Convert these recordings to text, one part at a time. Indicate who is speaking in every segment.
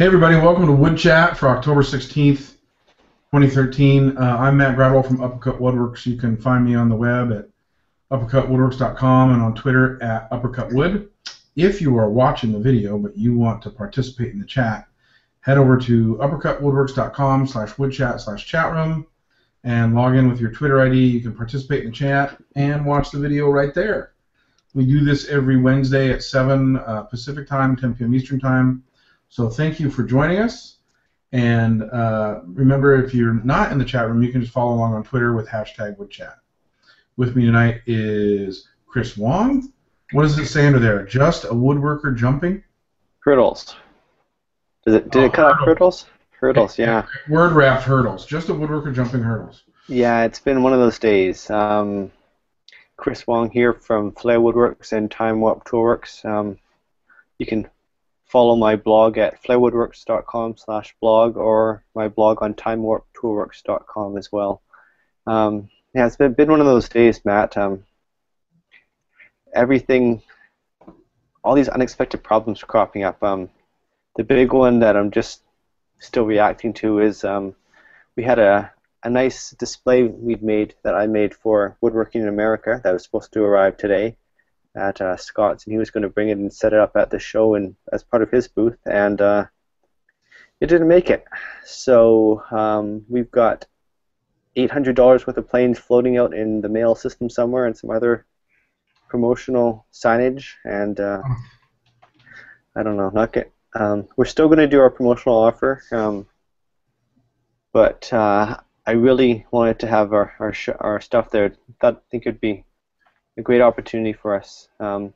Speaker 1: Hey everybody, welcome to Wood Chat for October 16th, 2013. Uh, I'm Matt Gradwell from Uppercut Woodworks. You can find me on the web at uppercutwoodworks.com and on Twitter at uppercutwood. If you are watching the video but you want to participate in the chat, head over to uppercutwoodworks.com slash woodchat slash chatroom and log in with your Twitter ID. You can participate in the chat and watch the video right there. We do this every Wednesday at 7 uh, Pacific time, 10 p.m. Eastern time. So thank you for joining us. And uh, remember, if you're not in the chat room, you can just follow along on Twitter with hashtag WoodChat. With me tonight is Chris Wong. What does it say under there? Just a woodworker jumping?
Speaker 2: Hurdles. Does it, did
Speaker 1: Oh,
Speaker 2: it cut off
Speaker 1: hurdles.
Speaker 2: hurdles? Hurdles, yeah.
Speaker 1: Word wrapped hurdles. Just a woodworker jumping hurdles.
Speaker 2: Yeah, it's been one of those days. Um, Chris Wong here from Flair Woodworks and Time Warp Toolworks. Um, you can follow my blog at flairwoodworks.com slash blog or my blog on timewarptoolworks.com as well. Um, yeah, it's been, been one of those days, Matt. Um, everything, all these unexpected problems cropping up. Um, the big one that I'm just still reacting to is um, we had a, a nice display we'd made that I made for Woodworking in America that was supposed to arrive today at uh, Scott's, and he was going to bring it and set it up at the show and as part of his booth, and uh, it didn't make it. So um, we've got $800 worth of planes floating out in the mail system somewhere, and some other promotional signage, and uh, I don't know, not get. Um, we're still going to do our promotional offer, um, but uh, I really wanted to have our our, sh- our stuff there. Thought think it'd be a great opportunity for us. Um,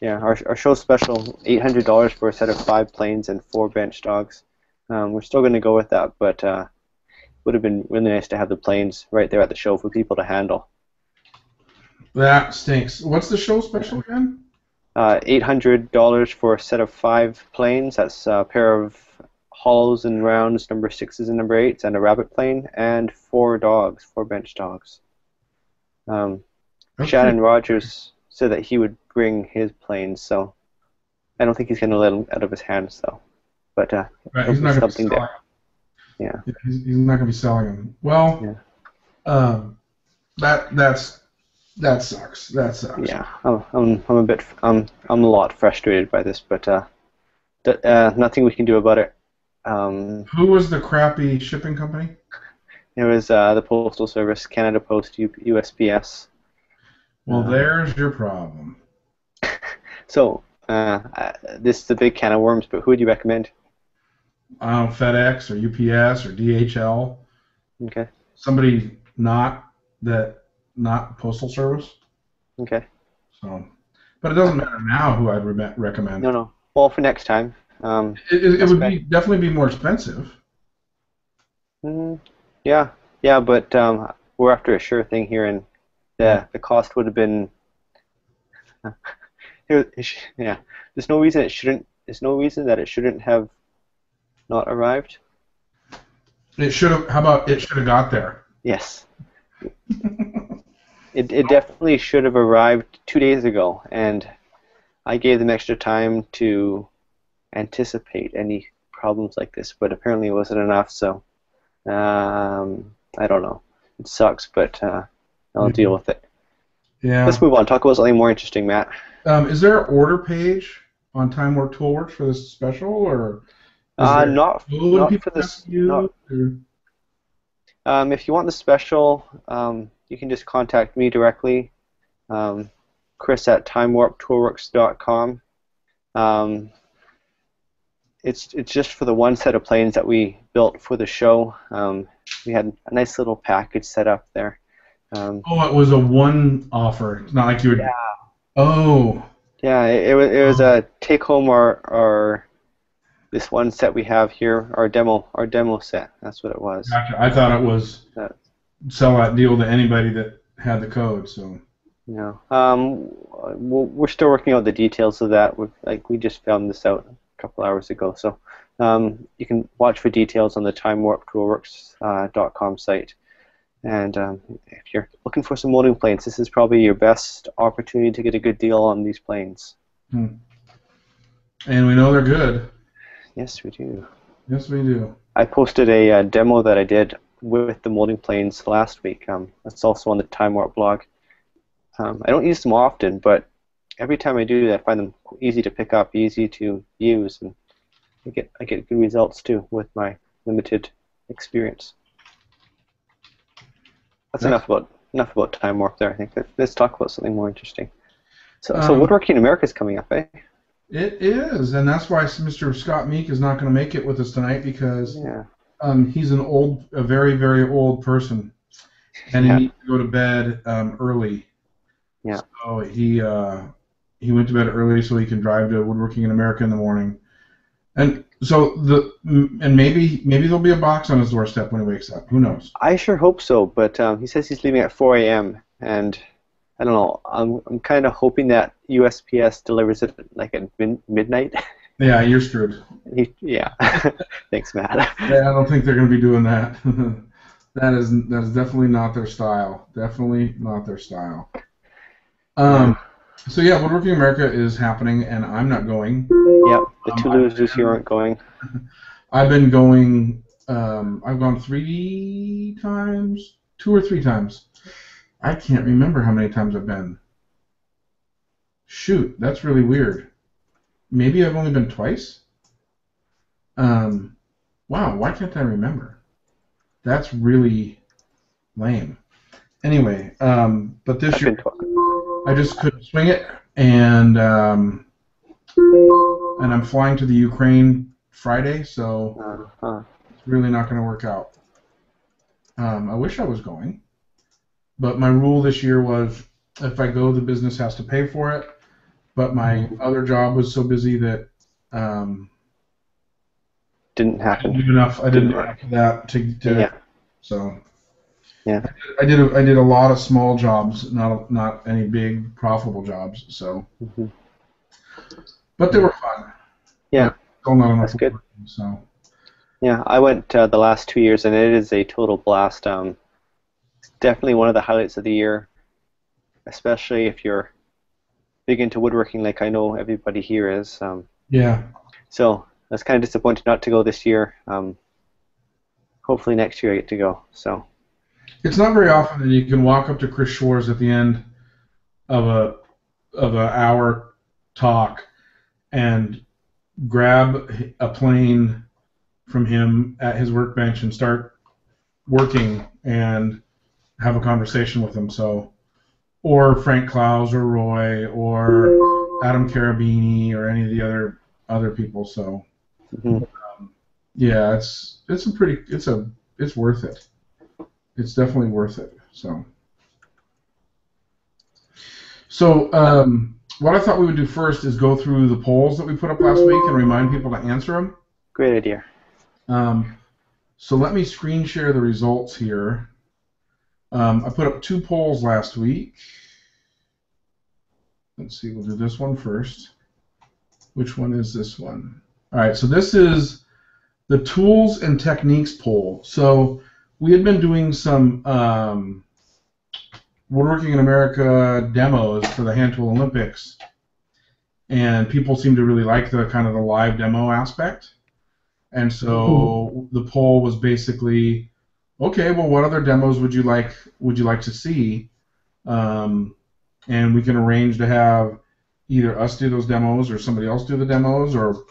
Speaker 2: yeah, our, our show special, eight hundred dollars for a set of five planes and four bench dogs. Um, we're still going to go with that, but uh, would have been really nice to have the planes right there at the show for people to handle.
Speaker 1: That stinks. What's the show special again?
Speaker 2: Uh, eight hundred dollars for a set of five planes. That's a pair of hollows and rounds, number sixes and number eights, and a rabbit plane, and four dogs, four bench dogs. Um,
Speaker 1: Okay.
Speaker 2: Shannon Rogers said that he would bring his planes, so I don't think he's going to let them out of his hands, though. But uh,
Speaker 1: Right, he's not
Speaker 2: something there.
Speaker 1: Yeah, he's, he's not going to be selling them. Well, um, that that's that sucks. That sucks.
Speaker 2: yeah, I'm, I'm, I'm a bit, I'm, I'm a lot frustrated by this, but uh, th- uh, nothing we can do about it. Um,
Speaker 1: Who was the crappy shipping company?
Speaker 2: it was uh, the Postal Service, Canada Post, U- USPS.
Speaker 1: Well,
Speaker 2: Uh,
Speaker 1: there's your problem.
Speaker 2: So uh, this is a big can of worms, but who would you recommend?
Speaker 1: I FedEx or UPS or DHL.
Speaker 2: Okay,
Speaker 1: Somebody not that not postal service.
Speaker 2: okay.
Speaker 1: So, but it doesn't matter now who I'd re- recommend.
Speaker 2: No, no. Well, for next time. Um,
Speaker 1: It, it, it would be definitely be more expensive.
Speaker 2: Mm, yeah, yeah, but um, we're after a sure thing here, and the the cost would have been. Here- it sh- yeah, there's no reason it shouldn't. There's no reason that it shouldn't have not arrived.
Speaker 1: It should have. How about it should have got there?
Speaker 2: Yes, it it definitely should have arrived two days ago, and I gave them extra time to anticipate any problems like this, but apparently it wasn't enough. So um, I don't know. It sucks, but uh, I'll
Speaker 1: Mhm.
Speaker 2: deal with it.
Speaker 1: Yeah.
Speaker 2: Let's move on. Talk about something more interesting, Matt.
Speaker 1: Um, is there an order page on Time Warp Toolworks for this special, or
Speaker 2: Uh, not not for this.
Speaker 1: use,
Speaker 2: not- Um, if you want the special, um, you can just contact me directly, um, Chris at timewarptoolworks.com. Um, it's it's just for the one set of planes that we built for the show. Um, we had a nice little package set up there. Um,
Speaker 1: Oh, it was a one offer. It's not like you would.
Speaker 2: Yeah.
Speaker 1: Oh.
Speaker 2: yeah, it, it was it was a take home our our this one set we have here, our demo our demo set. That's what it was.
Speaker 1: Gotcha. I thought it was
Speaker 2: That-
Speaker 1: sell that deal to anybody that had the code. So.
Speaker 2: No. Um, we're we're still working out the details of that. We've, like we just found this out a couple hours ago, so um, you can watch for details on the TimeWarpToolWorks.com site. And um, if you're looking for some molding planes, this is probably your best opportunity to get a good deal on these planes.
Speaker 1: And we know they're good.
Speaker 2: Yes, we do.
Speaker 1: Yes, we do.
Speaker 2: I posted a uh, demo that I did with the molding planes last week. Um, that's also on the Time Warp blog. Um, I don't use them often, but every time I do, I find them easy to pick up, easy to use, and I get I get good results too with my limited experience. That's enough about enough about Time Warp there. I think Let- let's talk about something more interesting. So, so
Speaker 1: Um,
Speaker 2: Woodworking America is coming up, eh?
Speaker 1: It is, and that's why Mr. Scott Meek is not going to make it with us tonight because
Speaker 2: Yeah.
Speaker 1: um, he's an old, a very, very old person, and
Speaker 2: Yeah.
Speaker 1: he needs to go to bed um, early.
Speaker 2: Yeah.
Speaker 1: So he uh, he went to bed early so he can drive to Woodworking in America in the morning, and so the and maybe maybe there'll be a box on his doorstep when he wakes up. Who knows?
Speaker 2: I sure hope so, but um, he says he's leaving at 4 a.m. and I don't know. I'm I'm kind of hoping that USPS delivers it like at min- midnight.
Speaker 1: Yeah, you're screwed.
Speaker 2: he, yeah. Thanks, Matt.
Speaker 1: Yeah, I don't think they're going to be doing that. that is that is definitely not their style. Definitely not their style. Um, so yeah, Woodworking America is happening, and I'm not going.
Speaker 2: Yep. The two
Speaker 1: Um,
Speaker 2: losers here aren't going.
Speaker 1: I've been going. Um, I've gone three times, two or three times. I can't remember how many times I've been. Shoot, that's really weird. Maybe I've only been twice. Um, wow, why can't I remember? That's really lame. Anyway, um, but this
Speaker 2: I've
Speaker 1: year I just couldn't swing it, and um, and I'm flying to the Ukraine Friday, so
Speaker 2: uh, uh,
Speaker 1: it's really not going to work out. Um, I wish I was going, but my rule this year was if I go, the business has to pay for it. But my other job was so busy that um,
Speaker 2: didn't
Speaker 1: I didn't
Speaker 2: happen.
Speaker 1: enough. I didn't have that to, to
Speaker 2: Yeah.
Speaker 1: so.
Speaker 2: Yeah.
Speaker 1: I did a, I did a lot of small jobs, not not any big profitable jobs. So,
Speaker 2: Mhm.
Speaker 1: but they were fun.
Speaker 2: Yeah.
Speaker 1: Still not enough.
Speaker 2: That's good.
Speaker 1: work, So.
Speaker 2: Yeah, I went uh, the last two years, and it is a total blast. Um, it's definitely one of the highlights of the year, especially if you're big into woodworking, like I know everybody here is. Um,
Speaker 1: Yeah.
Speaker 2: so I was kind of disappointed not to go this year. Um, hopefully next year I get to go. So
Speaker 1: It's not very often that you can walk up to Chris Schwarz at the end of a of an hour talk and grab a plane from him at his workbench and start working and have a conversation with him. So, or Frank Klausz or Roy or Adam Cherubini or any of the other other people. So,
Speaker 2: mhm.
Speaker 1: yeah, it's it's a pretty it's a it's worth it. It's definitely worth it. So, so um, what I thought we would do first is go through the polls that we put up last week and remind people to answer them.
Speaker 2: great idea.
Speaker 1: Um, so let me screen share the results here. Um, I put up two polls last week. Let's see, we'll do this one first. Which one is this one? All right, so this is the tools and techniques poll. So we had been doing some um, Woodworking in America demos for the Hand Tool Olympics, and people seemed to really like the kind of the live demo aspect. And so the poll was basically, okay, well, what other demos would you like would you like to see? Um, and we can arrange to have either us do those demos or somebody else do the demos or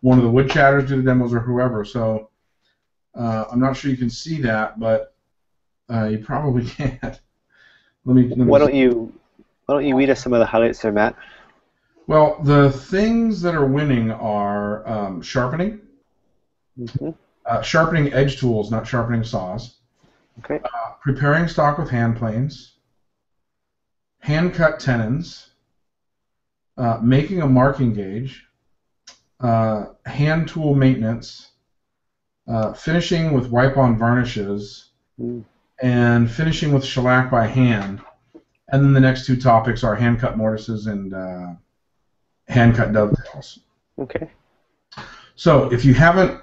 Speaker 1: one of the wood chatters do the demos or whoever. So uh, I'm not sure you can see that, but uh, you probably can't. Let me. Let me
Speaker 2: Why don't you Why don't you read us some of the highlights there, Matt?
Speaker 1: well, the things that are winning are um, sharpening,
Speaker 2: hmm
Speaker 1: uh, sharpening edge tools, not sharpening saws.
Speaker 2: Okay.
Speaker 1: Uh, preparing stock with hand planes, hand cut tenons, uh, making a marking gauge, uh, hand tool maintenance, uh, finishing with wipe on varnishes,
Speaker 2: Mm.
Speaker 1: and finishing with shellac by hand. And then the next two topics are hand cut mortises and uh, hand cut dovetails.
Speaker 2: Okay.
Speaker 1: So if you haven't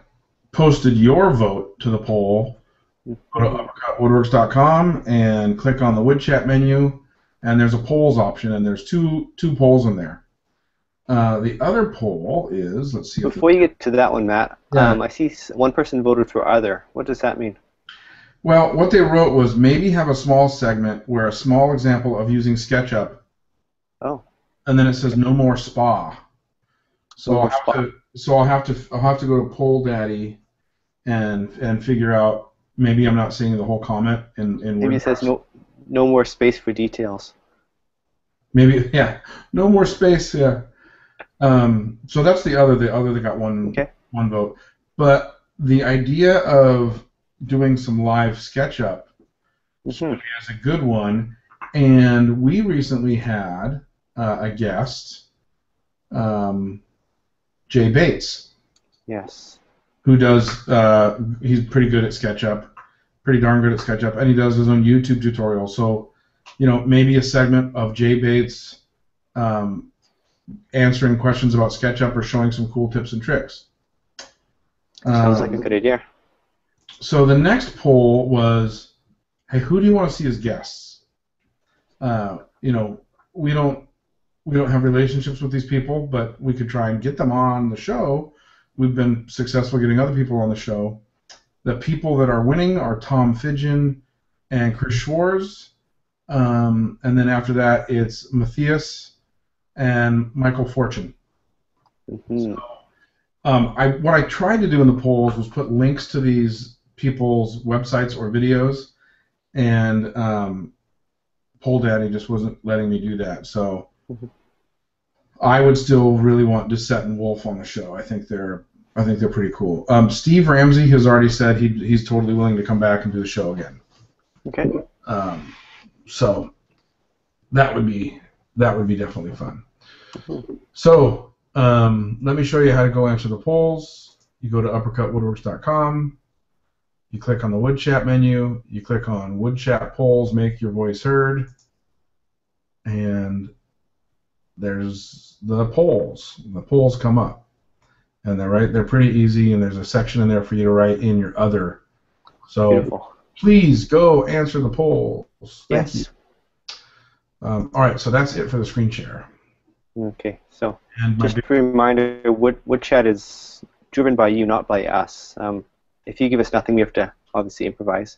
Speaker 1: posted your vote to the poll, go to uppercutwoodworks.com and click on the wood chat menu, and there's a polls option, and there's two two polls in there. Uh, the other poll is let's see.
Speaker 2: Before you get to that one, Matt,
Speaker 1: Yeah.
Speaker 2: um, I see one person voted for either. What does that mean?
Speaker 1: Well, what they wrote was maybe have a small segment where a small example of using SketchUp,
Speaker 2: Oh,
Speaker 1: and then it says no more spa. So
Speaker 2: No
Speaker 1: I'll
Speaker 2: more
Speaker 1: have
Speaker 2: spa.
Speaker 1: to. So I'll have to. I'll have to go to Poll Daddy, and and figure out. Maybe I'm not seeing the whole comment in in.
Speaker 2: maybe it says no, no more space for details.
Speaker 1: Maybe yeah. No more space. Yeah. Um, so that's the other. The other that got one
Speaker 2: Okay.
Speaker 1: one vote. But the idea of doing some live SketchUp
Speaker 2: Mhm.
Speaker 1: is a good one. And we recently had uh, a guest, um, Jay Bates,
Speaker 2: Yes.
Speaker 1: who does. Uh, he's pretty good at SketchUp, pretty darn good at SketchUp, and he does his own YouTube tutorial. So, you know, maybe a segment of Jay Bates um, answering questions about SketchUp or showing some cool tips and tricks.
Speaker 2: Sounds
Speaker 1: Um,
Speaker 2: like a good idea.
Speaker 1: so the next poll was, hey, who do you want to see as guests? Uh, you know, we don't we don't have relationships with these people, but we could try and get them on the show. We've been successful getting other people on the show. The people that are winning are Tom Fidgen and Chris Schwarz. Um, and then after that, it's Matthias and Michael Fortune.
Speaker 2: hmm
Speaker 1: Um, I what I tried to do in the polls was put links to these people's websites or videos, and um, Poll Daddy just wasn't letting me do that. So
Speaker 2: Mhm.
Speaker 1: I would still really want Dissett and Wolf on the show. I think they're I think they're pretty cool. Um, Steve Ramsey has already said he he's totally willing to come back and do the show again.
Speaker 2: Okay.
Speaker 1: Um, so that would be that would be definitely fun.
Speaker 2: Mhm.
Speaker 1: So um, let me show you how to go answer the polls. You go to uppercutwoodworks.com. You click on the wood chat menu. You click on wood chat polls, make your voice heard, and there's the polls. The polls come up, and they're right. They're pretty easy, and there's a section in there for you to write in your other. So
Speaker 2: Beautiful.
Speaker 1: please go answer the polls. Thank
Speaker 2: Yes.
Speaker 1: you. Um, all right, so that's it for the screen share.
Speaker 2: Okay. So just a reminder, Wood WoodChat is driven by you, not by us. Um, if you give us nothing, we have to obviously improvise.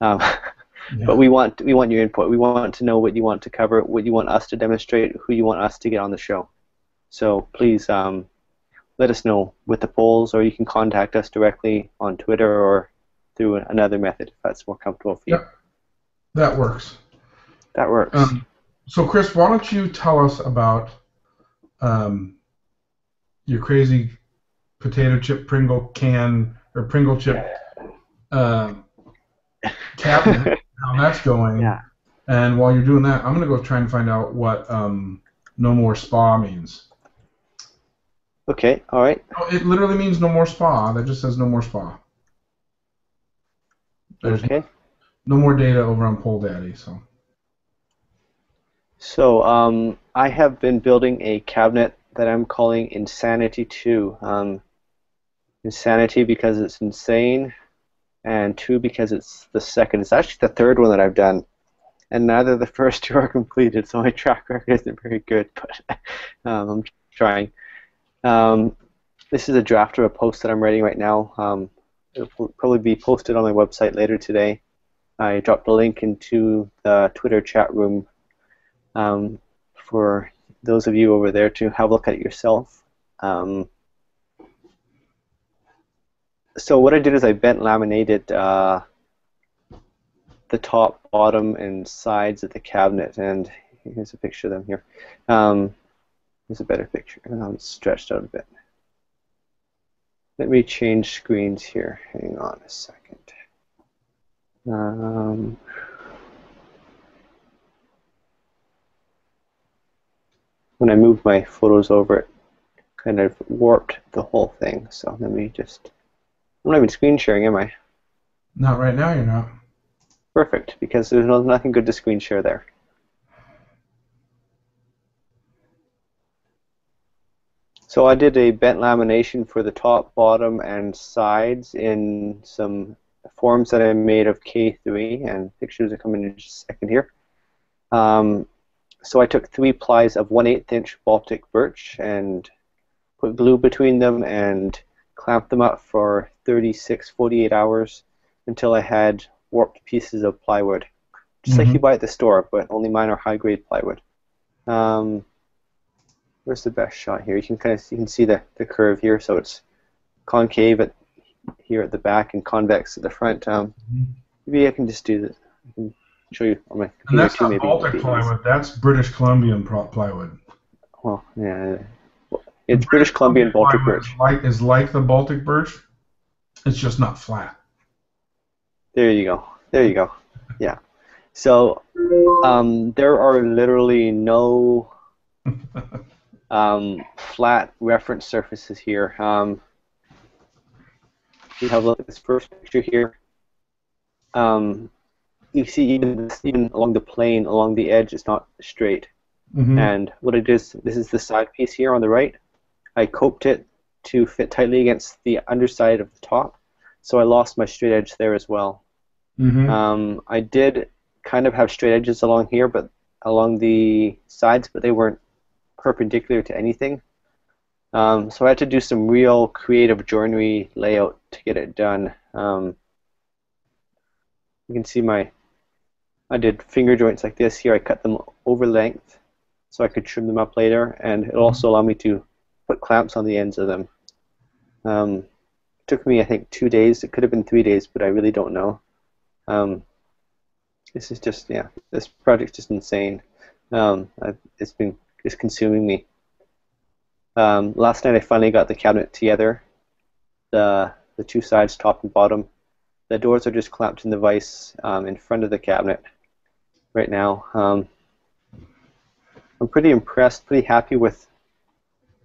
Speaker 2: Um,
Speaker 1: Yeah.
Speaker 2: But we want we want your input. We want to know what you want to cover, what you want us to demonstrate, who you want us to get on the show. So please um, let us know with the polls, or you can contact us directly on Twitter or through another method if that's more comfortable for you.
Speaker 1: Yep. that works.
Speaker 2: That works.
Speaker 1: Um, so, Chris, why don't you tell us about um, your crazy potato chip Pringle can or Pringle chip uh, cabinet, how that's going.
Speaker 2: yeah.
Speaker 1: And while you're doing that, I'm going to go try and find out what um, no more spa means.
Speaker 2: Okay. All right.
Speaker 1: Oh, It literally means no more spa. That just says no more spa. There's
Speaker 2: Okay.
Speaker 1: no more data over on Poll Daddy. So
Speaker 2: So um, I have been building a cabinet that I'm calling Insanity 2. Um, insanity because it's insane, and 2 because it's the second. It's actually the third one that I've done, and neither the first two are completed, so my track record isn't very good, but um, I'm trying. Um, this is a draft of a post that I'm writing right now. Um, it will probably be posted on my website later today. I dropped a link into the Twitter chat room um, for those of you over there to have a look at it yourself. Um, so what I did is I bent laminated uh, the top, bottom, and sides of the cabinet, and here's a picture of them here. Um, here's a better picture. It's stretched out a bit. Let me change screens here. Hang on a second. Um, when I moved my photos over, it kind of warped the whole thing. So let me just. I'm not even screen sharing, am I?
Speaker 1: not right now. You're not.
Speaker 2: Perfect, because there's no, nothing good to screen share there. So I did a bent lamination for the top, bottom, and sides in some forms that I made of K3, and pictures are coming in just a second here. Um, so I took three plies of 1 8 inch Baltic birch and put glue between them and clamped them up for 36, 48 hours until I had warped pieces of plywood. Just like
Speaker 1: Mhm.
Speaker 2: you buy at the store, but only mine are high grade plywood. Um, where's the best shot here? You can kind of you can see the, the curve here, so it's concave at here at the back and convex at the front. Um,
Speaker 1: Mhm.
Speaker 2: maybe I can just do this. Show you on my
Speaker 1: And that's not Baltic plywood. That's British Columbian plywood.
Speaker 2: Well, yeah, it's British Columbian Baltic birch.
Speaker 1: Is like, is like the Baltic birch. It's just not flat.
Speaker 2: There you go. There you go. Yeah. So um, there are literally no um, flat reference surfaces here. Um, you have a look at this first picture here. Um, you see even, even along the plane, along the edge, it's not straight.
Speaker 1: Mhm.
Speaker 2: And what it is, this is the side piece here on the right. I coped it to fit tightly against the underside of the top, so I lost my straight edge there as well.
Speaker 1: Mhm.
Speaker 2: Um, I did kind of have straight edges along here, but along the sides, but they weren't perpendicular to anything. Um, so I had to do some real creative joinery layout to get it done. Um, you can see my, I did finger joints like this here. I cut them over length so I could trim them up later, and it also allowed me to put clamps on the ends of them. Um, it took me, I think, two days. It could have been three days, but I really don't know. Um, this is just yeah, this project's just insane. Um, it's been just consuming me. Um, last night I finally got the cabinet together. The the two sides, top and bottom. The doors are just clamped in the vise um, in front of the cabinet right now. Um, I'm pretty impressed, pretty happy with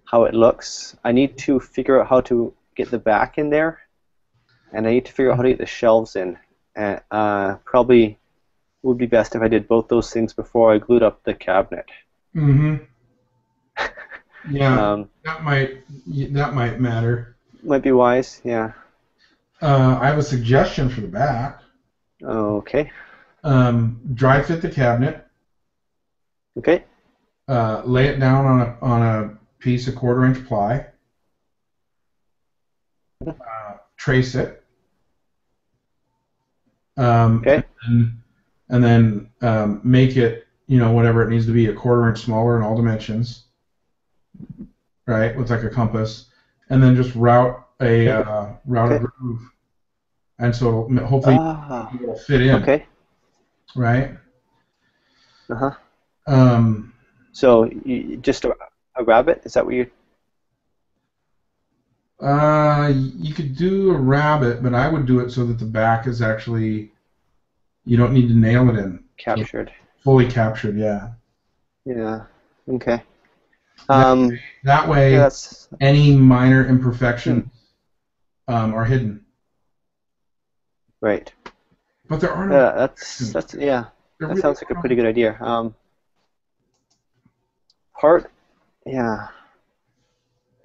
Speaker 2: how it looks. I need to figure out how to get the back in there, and I need to figure out how to get the shelves in. And uh, probably would be best if I did both those things before I glued up the cabinet.
Speaker 1: Mm-hmm. Yeah,
Speaker 2: Um,
Speaker 1: that might that might matter.
Speaker 2: might be wise, yeah.
Speaker 1: Uh, I have a suggestion for the back.
Speaker 2: Okay,
Speaker 1: Um, dry fit the cabinet.
Speaker 2: okay,
Speaker 1: Uh, lay it down on a on a piece of quarter inch ply. Uh, trace it. Um,
Speaker 2: Okay.
Speaker 1: And, and then um, make it, you know, whatever it needs to be, a quarter inch smaller in all dimensions. Right, with like a compass, and then just route a uh, route a
Speaker 2: Okay.
Speaker 1: groove, and so hopefully
Speaker 2: ah,
Speaker 1: it will fit in.
Speaker 2: okay,
Speaker 1: Right.
Speaker 2: uh huh.
Speaker 1: Um,
Speaker 2: So you, just a, a rabbit? Is that what you?
Speaker 1: Uh, you could do a rabbit, but I would do it so that the back is actually you don't need to nail it in.
Speaker 2: Captured.
Speaker 1: Fully captured, yeah.
Speaker 2: Yeah. Okay. Um,
Speaker 1: That way,
Speaker 2: yeah,
Speaker 1: any minor imperfections um, are hidden.
Speaker 2: right.
Speaker 1: But there are no.
Speaker 2: Yeah, that's that's yeah.
Speaker 1: there
Speaker 2: That
Speaker 1: really
Speaker 2: sounds like a pretty good idea. Um, part, yeah.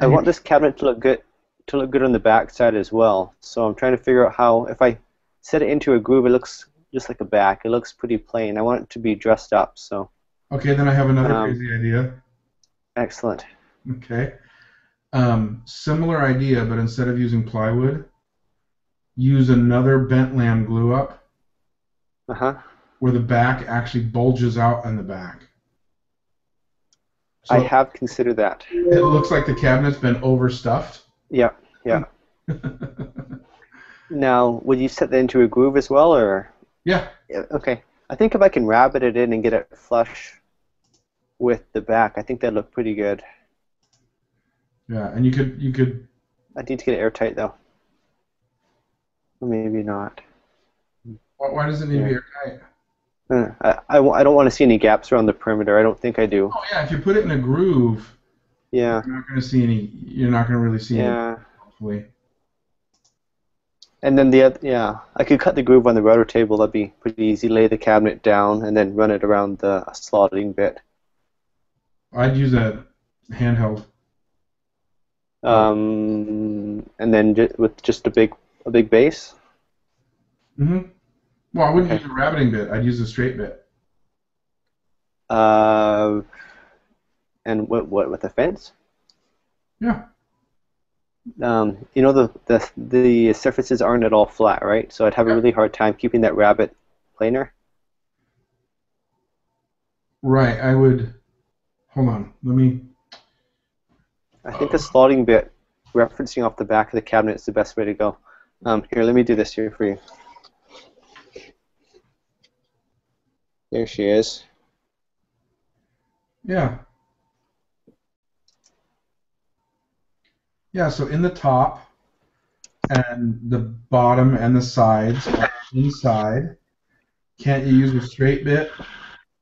Speaker 2: I want this cabinet to look good, to look good on the back side as well. So I'm trying to figure out how, if I set it into a groove, it looks just like a back. It looks pretty plain. I want it to be dressed up. So
Speaker 1: Okay, then I have another
Speaker 2: Um,
Speaker 1: crazy idea.
Speaker 2: excellent.
Speaker 1: Okay. Um, similar idea, but instead of using plywood, use another bent lamb glue up
Speaker 2: Uh huh.
Speaker 1: where the back actually bulges out on the back. So
Speaker 2: I have considered that.
Speaker 1: it looks like the cabinet's been overstuffed.
Speaker 2: Yeah. Yeah. Now, would you set that into a groove as well, or?
Speaker 1: yeah.
Speaker 2: Yeah, okay. I think if I can rabbit it in and get it flush with the back, I think that'd look pretty good.
Speaker 1: Yeah, and you could you could
Speaker 2: I need to get it airtight though. Maybe not.
Speaker 1: Why, why does it need to be
Speaker 2: Yeah.
Speaker 1: airtight?
Speaker 2: Uh, I, I, I don't want to see any gaps around the perimeter. I don't think I do.
Speaker 1: Oh yeah, if you put it in a groove,
Speaker 2: Yeah.
Speaker 1: you're not going to see any. You're not going to really see any.
Speaker 2: Yeah.
Speaker 1: Hopefully.
Speaker 2: And then the other, yeah, I could cut the groove on the router table. That'd be pretty easy. Lay the cabinet down and then run it around the slotting bit.
Speaker 1: I'd use a handheld.
Speaker 2: Um, and then ju- with just a big a big base.
Speaker 1: hmm Well, I wouldn't
Speaker 2: Okay.
Speaker 1: use a rabbiting bit. I'd use a straight bit.
Speaker 2: Uh, and what, what with the fence?
Speaker 1: Yeah.
Speaker 2: Um, you know the, the the surfaces aren't at all flat, right? So I'd have a really hard time keeping that rabbit planar.
Speaker 1: Right. I would. Hold on. Let me.
Speaker 2: I think the slotting bit, referencing off the back of the cabinet, is the best way to go. Um, here, let me do this here for you. There she is.
Speaker 1: Yeah. Yeah, so in the top and the bottom and the sides are inside. Can't you use a straight bit?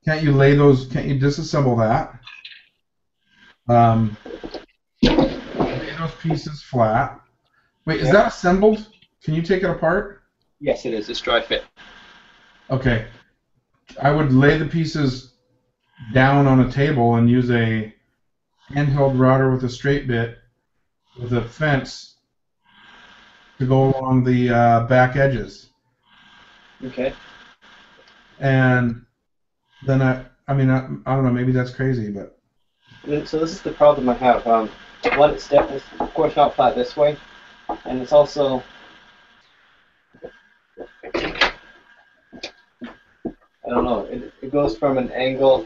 Speaker 1: Can't you lay those, can't you disassemble that? Um, lay those pieces flat. Wait, is
Speaker 2: Yeah.
Speaker 1: that assembled? Can you take it apart?
Speaker 2: Yes, it is. It's dry fit.
Speaker 1: Okay. I would lay the pieces down on a table and use a handheld router with a straight bit with a fence to go along the uh, back edges.
Speaker 2: Okay.
Speaker 1: And then I, I mean, I, I don't know, maybe that's crazy, but
Speaker 2: So this is the problem I have. Um, one, it's def- it's of course not flat this way, and it's also I don't know. It, it goes from an angle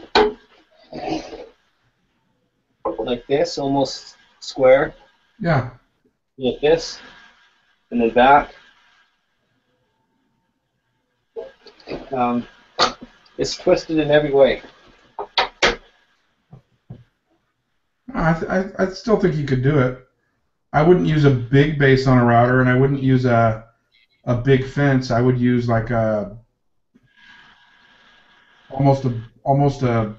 Speaker 2: like this, almost square,
Speaker 1: yeah.
Speaker 2: like this, and then back. Um, it's twisted in every way.
Speaker 1: I, th- I, I still think you could do it. I wouldn't use a big base on a router, and I wouldn't use a a big fence. I would use like a almost a almost a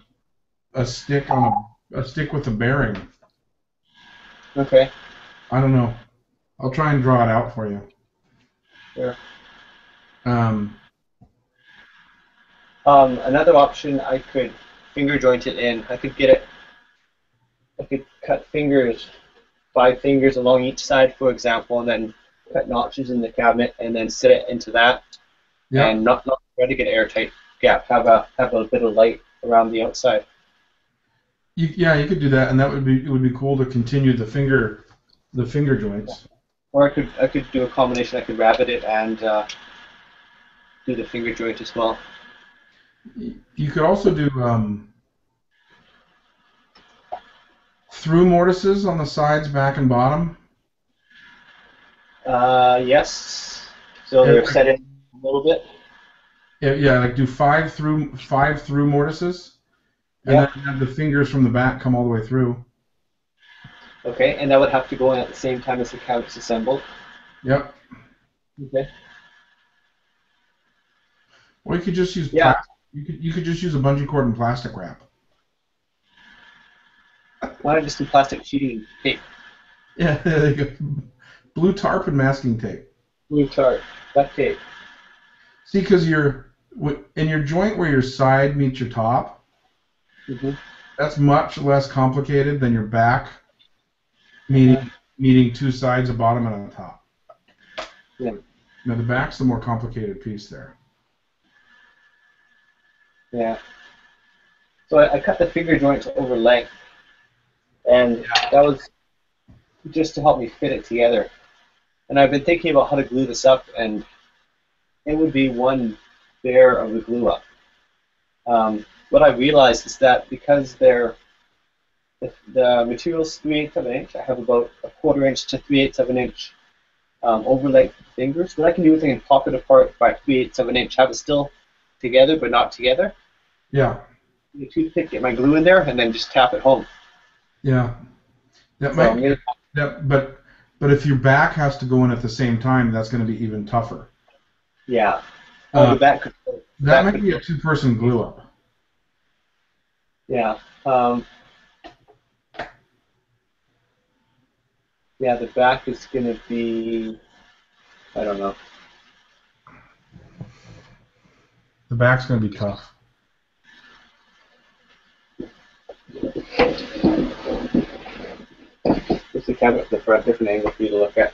Speaker 1: a stick on a, a stick with a bearing.
Speaker 2: Okay.
Speaker 1: I don't know. I'll try and draw it out for you.
Speaker 2: Sure.
Speaker 1: Um,
Speaker 2: Um, another option, I could finger joint it in. I could get it. I could cut fingers, five fingers along each side, for example, and then cut notches in the cabinet, and then sit it into that,
Speaker 1: yeah.
Speaker 2: and not not try to get airtight gap. Have a have a bit of light around the outside.
Speaker 1: You, yeah, you could do that, and that would be it would be cool to continue the finger the finger joints.
Speaker 2: Or I could I could do a combination. I could rabbit it and uh, do the finger joint as well.
Speaker 1: You could also do um, through mortises on the sides, back and bottom.
Speaker 2: Uh, yes. So they're set in a little bit.
Speaker 1: Yeah, yeah, like do five through five through mortises, and then have the fingers from the back come all the way through.
Speaker 2: Okay, and that would have to go in at the same time as the cabinet's assembled.
Speaker 1: Yep.
Speaker 2: Okay.
Speaker 1: Or you could just use
Speaker 2: Yeah.
Speaker 1: you could you could just use a bungee cord and plastic wrap.
Speaker 2: Why not just do plastic sheeting tape?
Speaker 1: Yeah, there you go. Blue tarp and masking tape.
Speaker 2: Blue tart, duct tape.
Speaker 1: See, because you're in your joint where your side meets your top,
Speaker 2: Mm-hmm.
Speaker 1: that's much less complicated than your back meeting meeting two sides, a bottom and a top.
Speaker 2: Yeah.
Speaker 1: Now the back's the more complicated piece there.
Speaker 2: Yeah. So I, I cut the finger joints over length, and that was just to help me fit it together. And I've been thinking about how to glue this up, and it would be one of the glue up. Um, what I realized is that because they're the, the material's three eighths of an inch, I have about a quarter inch to three eighths of an inch um, over length fingers. What I can do is I can pop it apart by three eighths of an inch, have it still together but not together.
Speaker 1: Yeah,
Speaker 2: The toothpick, get my glue in there, and then just tap it home.
Speaker 1: yeah. That
Speaker 2: So
Speaker 1: might
Speaker 2: gonna,
Speaker 1: that, but but if your back has to go in at the same time, that's going to be even tougher.
Speaker 2: yeah. Oh,
Speaker 1: Uh,
Speaker 2: the back could,
Speaker 1: that
Speaker 2: that
Speaker 1: might
Speaker 2: could
Speaker 1: be a two-person glue up.
Speaker 2: Yeah. Um, yeah, the back is going to be, I don't know.
Speaker 1: The back's going to be tough.
Speaker 2: It's the cabinet the front, different angle for you to look at.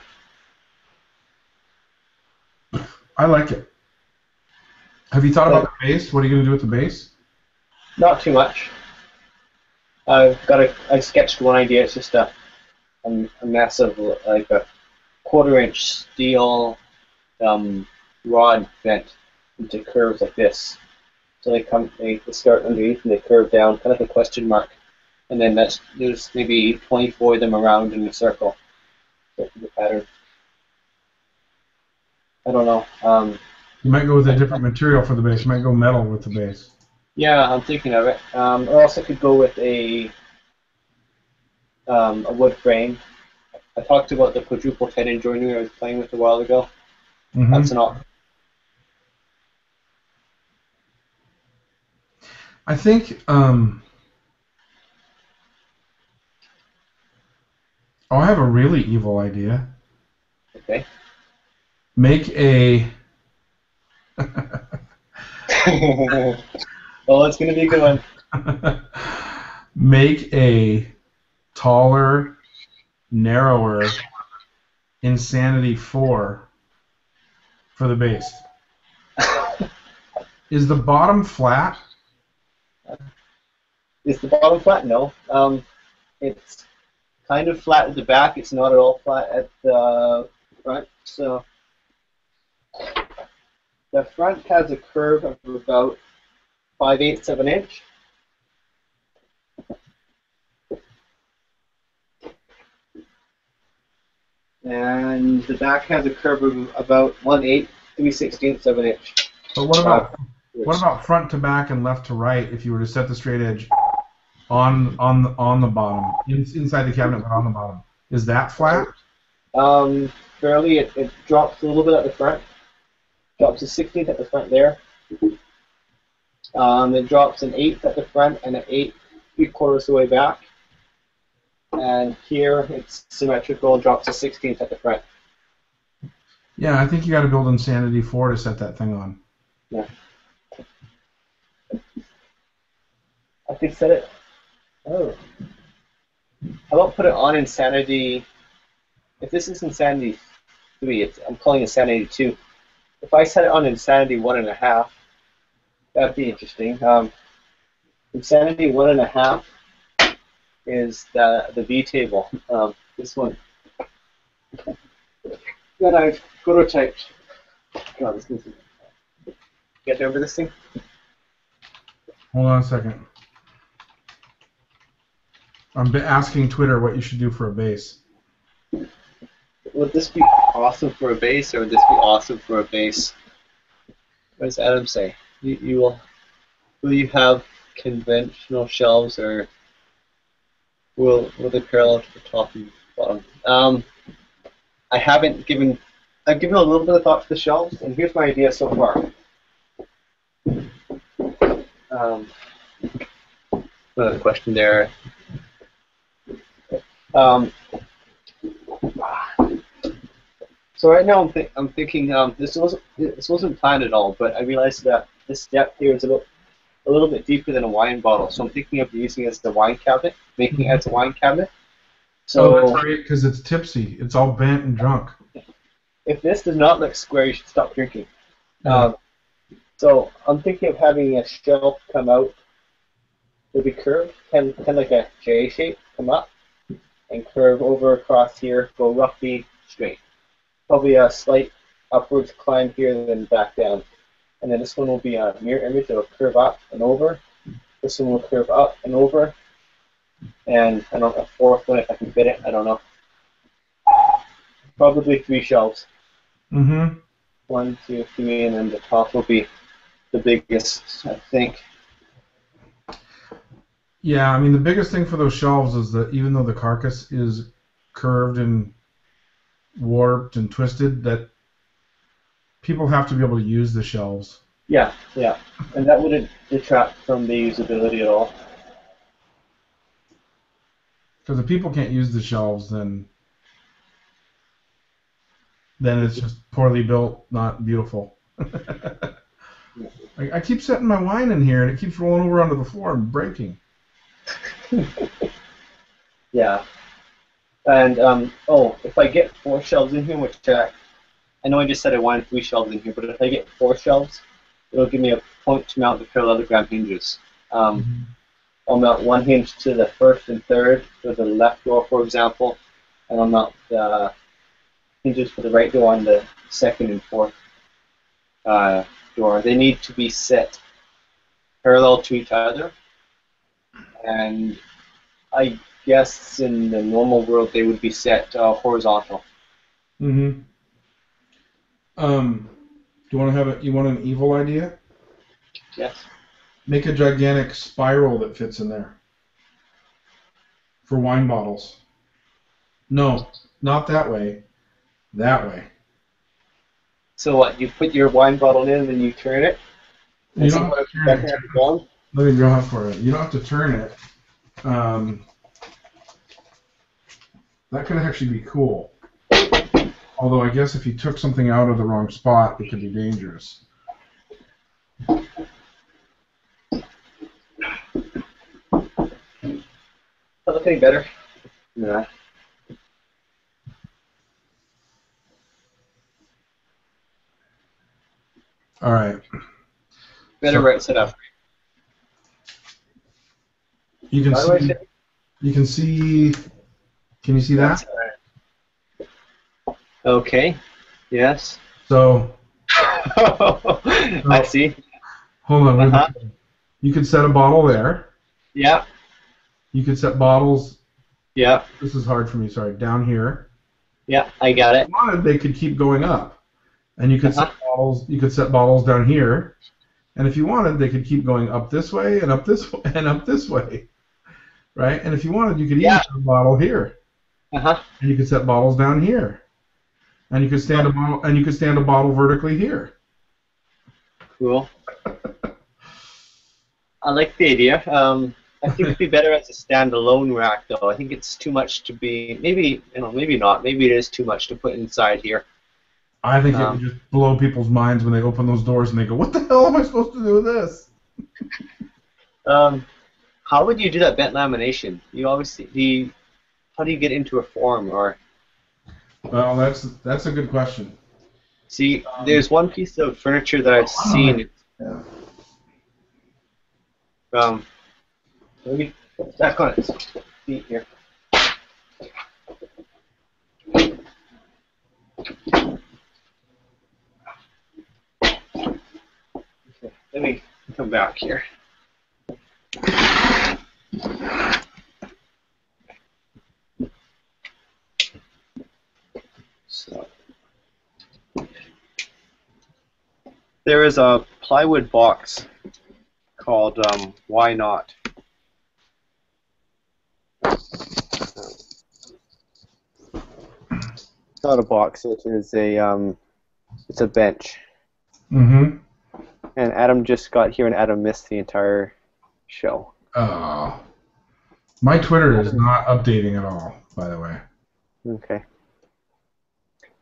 Speaker 1: I like it. Have you thought about the base? What are you going to do with the base?
Speaker 2: Not too much. I've got a. I sketched one idea. It's just a, a, a massive like a quarter inch steel um, rod bent into curves like this. So they come, they, they start underneath and they curve down, kind of like a question mark, and then that's there's maybe 24 of them around in a circle. That's the pattern. I don't know. Um,
Speaker 1: You might go with a different material for the base. You might go metal with the base.
Speaker 2: yeah, I'm thinking of it. Um, or else I could go with a um, a wood frame. I talked about the quadruple tenon joinery I was playing with a while ago.
Speaker 1: Mhm.
Speaker 2: That's an op-
Speaker 1: I think. Um, oh, I have a really evil idea.
Speaker 2: okay.
Speaker 1: Make a.
Speaker 2: oh, it's gonna be a good one.
Speaker 1: make a taller, narrower Insanity 4 for the base. Is the bottom flat?
Speaker 2: Is the bottom flat? No. Um, it's kind of flat at the back. It's not at all flat at the front. So the front has a curve of about five eighths of an inch. And the back has a curve of about one eighth, three sixteenths of an inch.
Speaker 1: But what about what about front to back and left to right if you were to set the straight edge on on the, on the bottom, in, inside the cabinet but on the bottom? Is that flat?
Speaker 2: Um, fairly, it, it drops a little bit at the front. Drops a sixteenth at the front there. Um, it drops an eighth at the front and an eighth three quarters of the way back. And here it's symmetrical, drops a sixteenth at the front.
Speaker 1: Yeah, I think you got to build Insanity 4 to set that thing on. Yeah.
Speaker 2: I could set it. Oh. How about put it on Insanity? If this is Insanity 3, it's, I'm calling Insanity 2. If I set it on Insanity 1.5, that'd be interesting. Um, Insanity 1.5 is the, the V table. Um, this one. That I've prototyped. God, this is. You guys remember this thing?
Speaker 1: Hold on a second. I'm asking Twitter what you should do for a base.
Speaker 2: Would this be awesome for a base, or would this be awesome for a base? What does Adam say? You, you will. Will you have conventional shelves, or will will they parallel to the top and bottom? Um, I haven't given. I've given a little bit of thought to the shelves, and here's my idea so far. Um, another question there. Um, So right now I'm, th- I'm thinking um, this wasn't this wasn't planned at all, but I realized that this depth here is a little a little bit deeper than a wine bottle. So I'm thinking of using it as the wine cabinet, making it as a wine cabinet.
Speaker 1: So
Speaker 2: So
Speaker 1: that's right, because it's tipsy. It's all bent and drunk.
Speaker 2: if this does not look square, you should stop drinking.
Speaker 1: Yeah.
Speaker 2: Um, so I'm thinking of having a shelf come out, It'll be curved, kind kind of like a J shape, come up and curve over across here, go roughly straight. Probably a slight upwards climb here, then back down. And then this one will be a mirror image that'll curve up and over. This one will curve up and over. And I don't know, a fourth one if I can fit it, I don't know. Probably three shelves
Speaker 1: Mm-hmm.
Speaker 2: one, two, three, and then the top will be the biggest, I think.
Speaker 1: Yeah, I mean the biggest thing for those shelves is that even though the carcass is curved and warped and twisted, that people have to be able to use the shelves.
Speaker 2: Yeah, yeah, and that wouldn't detract from the usability at all.
Speaker 1: Because if people can't use the shelves, then then it's just poorly built, not beautiful. I, I keep setting my wine in here, and it keeps rolling over onto the floor and breaking.
Speaker 2: Yeah, and um, oh, if I get four shelves in here, which uh, I know I just said I wanted three shelves in here, but if I get four shelves, it'll give me a point to mount the parallelogram hinges.
Speaker 3: Um, I'll mount one hinge to the first and third for the left door, for example, and I'll mount the hinges for the right door on the second and fourth uh, door. They need to be set parallel to each other, and I guess in the normal world they would be set uh, horizontal.
Speaker 1: Mm-hmm. Um, do you want to have a? You want an evil idea?
Speaker 3: Yes.
Speaker 1: Make a gigantic spiral that fits in there. For wine bottles. No, not that way. That way.
Speaker 3: So what? You put your wine bottle in and then you turn it.
Speaker 1: You don't have to turn it. Let me draw it for you. You don't have to turn it. Um, that could actually be cool. Although I guess if you took something out of the wrong spot, it could be dangerous.
Speaker 3: Does That look any better? Yeah.
Speaker 1: All right.
Speaker 3: Better
Speaker 1: So-
Speaker 3: where it's set up.
Speaker 1: You can
Speaker 3: By the way,
Speaker 1: see. You can see. Can you see that?
Speaker 3: Okay. Yes.
Speaker 1: So
Speaker 3: I see.
Speaker 1: hold on.
Speaker 3: Uh-huh.
Speaker 1: You could set a bottle there.
Speaker 3: Yeah.
Speaker 1: You could set bottles.
Speaker 3: Yeah.
Speaker 1: This is hard for me. Sorry. Down here.
Speaker 3: Yeah. I got
Speaker 1: If
Speaker 3: it.
Speaker 1: you wanted, they could keep going up, and you could set bottles. You could set bottles down here, and if you wanted, they could keep going up this way and up this way and up this way, right? And if you wanted, you could even
Speaker 3: Yeah.
Speaker 1: set a bottle here,
Speaker 3: Uh huh.
Speaker 1: and you could set bottles down here, and you could stand a bottle and you could stand a bottle vertically here.
Speaker 3: Cool. I like the idea. Um, I think it'd be better as a standalone rack, though. I think it's too much to be. Maybe you know, maybe not. Maybe it is too much to put inside here.
Speaker 1: I think it
Speaker 3: Um,
Speaker 1: would just blow people's minds when they open those doors and they go, "What the hell am I supposed to do with this?"
Speaker 3: Um, how would you do that bent lamination? You obviously do. You, how do you get into a form or?
Speaker 1: Well, that's that's a good question.
Speaker 3: See, there's one piece of furniture that I've
Speaker 1: Oh,
Speaker 3: seen.
Speaker 1: Yeah.
Speaker 3: Um, let me put back on its feet here. Okay, let me come back here. There is a plywood box called um, Why Not. It's not a box. It is a um, it's a bench.
Speaker 1: Mm-hmm.
Speaker 2: And Adam just got here, and Adam missed the entire show.
Speaker 1: Uh, my Twitter is not updating at all, by the way.
Speaker 2: Okay.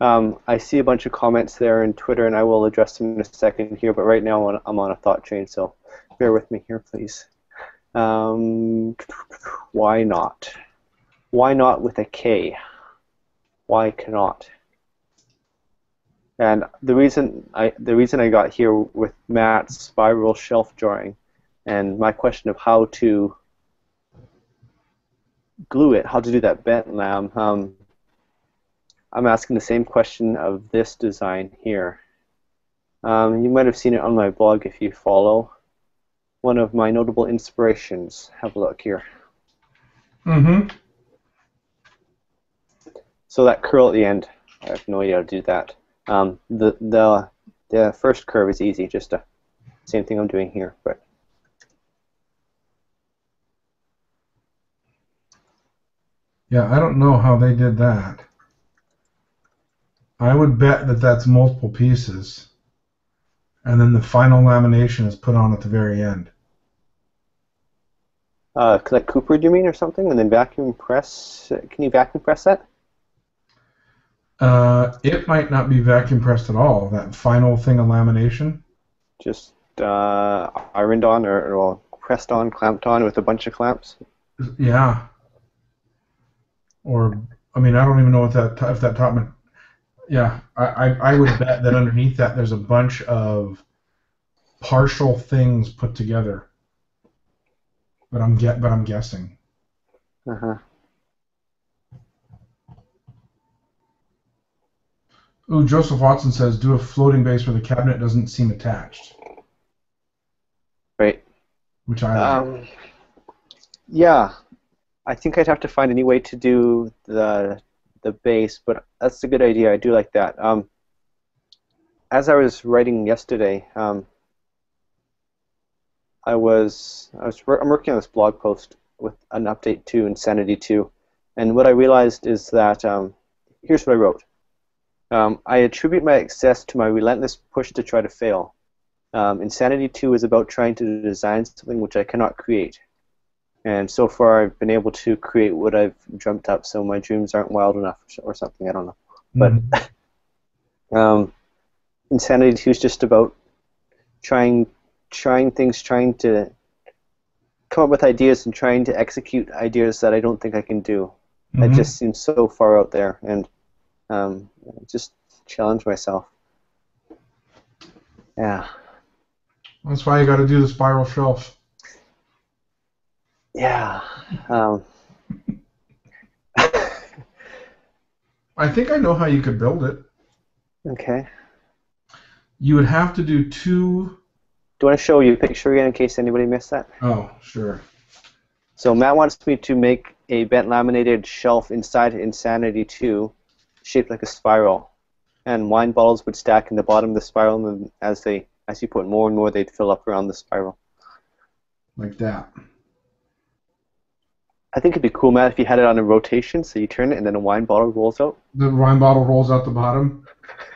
Speaker 2: Um, I see a bunch of comments there in Twitter, and I will address them in a second here. But right now, I'm on, a thought train, so bear with me here, please. Um, why not? Why not with a K? Why cannot? And the reason I the reason I got here with Matt's spiral shelf drawing, and my question of how to glue it, how to do that bent lamb. Um, I'm asking the same question of this design here. Um, you might have seen it on my blog if you follow. One of my notable inspirations. Have a look here.
Speaker 1: Mm-hmm.
Speaker 2: So that curl at the end, I have no idea how to do that. Um, the the the first curve is easy, just a same thing I'm doing here, but
Speaker 1: Yeah, I don't know how they did that. I would bet that that's multiple pieces, and then the final lamination is put on at the very end.
Speaker 2: uh, like Cooper, do you mean, or something? And then vacuum press. Can you vacuum press that?
Speaker 1: Uh, it might not be vacuum pressed at all. That final thing of lamination.
Speaker 2: Just uh, ironed on or, or pressed on, clamped on with a bunch of clamps.
Speaker 1: Yeah. Or I mean, I don't even know what that if that top. Yeah, I, I I would bet that underneath that there's a bunch of partial things put together. but I'm get but I'm guessing.
Speaker 2: Uh huh.
Speaker 1: Ooh, Joseph Watson says do a floating base where the cabinet doesn't seem attached,
Speaker 2: Right.
Speaker 1: which I.
Speaker 2: Um, yeah, I think I'd have to find any way to do the the base, but that's a good idea. I do like that. Um, as I was writing yesterday, um, I was I was I'm working on this blog post with an update to Insanity 2, and what I realized is that um, here's what I wrote. Um, I attribute my success to my relentless push to try to fail. Um, Insanity 2 is about trying to design something which I cannot create. And so far, I've been able to create what I've dreamt up, so my dreams aren't wild enough or something. I don't know. But
Speaker 1: Mhm.
Speaker 2: um, Insanity 2 is just about trying, trying things, trying to come up with ideas and trying to execute ideas that I don't think I can do. It
Speaker 1: Mhm.
Speaker 2: just seems so far out there, and um, just challenge myself. Yeah.
Speaker 1: That's why you got to do the spiral shelf.
Speaker 2: Yeah. Um,
Speaker 1: I think I know how you could build it.
Speaker 2: okay.
Speaker 1: You would have to do two
Speaker 2: Do you want to show you a picture again in case anybody missed that?
Speaker 1: oh sure.
Speaker 2: So Matt wants me to make a bent laminated shelf inside Insanity 2, shaped like a spiral, and wine bottles would stack in the bottom of the spiral, and as they as you put more and more, they'd fill up around the spiral.
Speaker 1: Like that.
Speaker 2: I think it'd be cool, Matt, if you had it on a rotation, so you turn it and then a wine bottle rolls out.
Speaker 1: The wine bottle rolls out the bottom.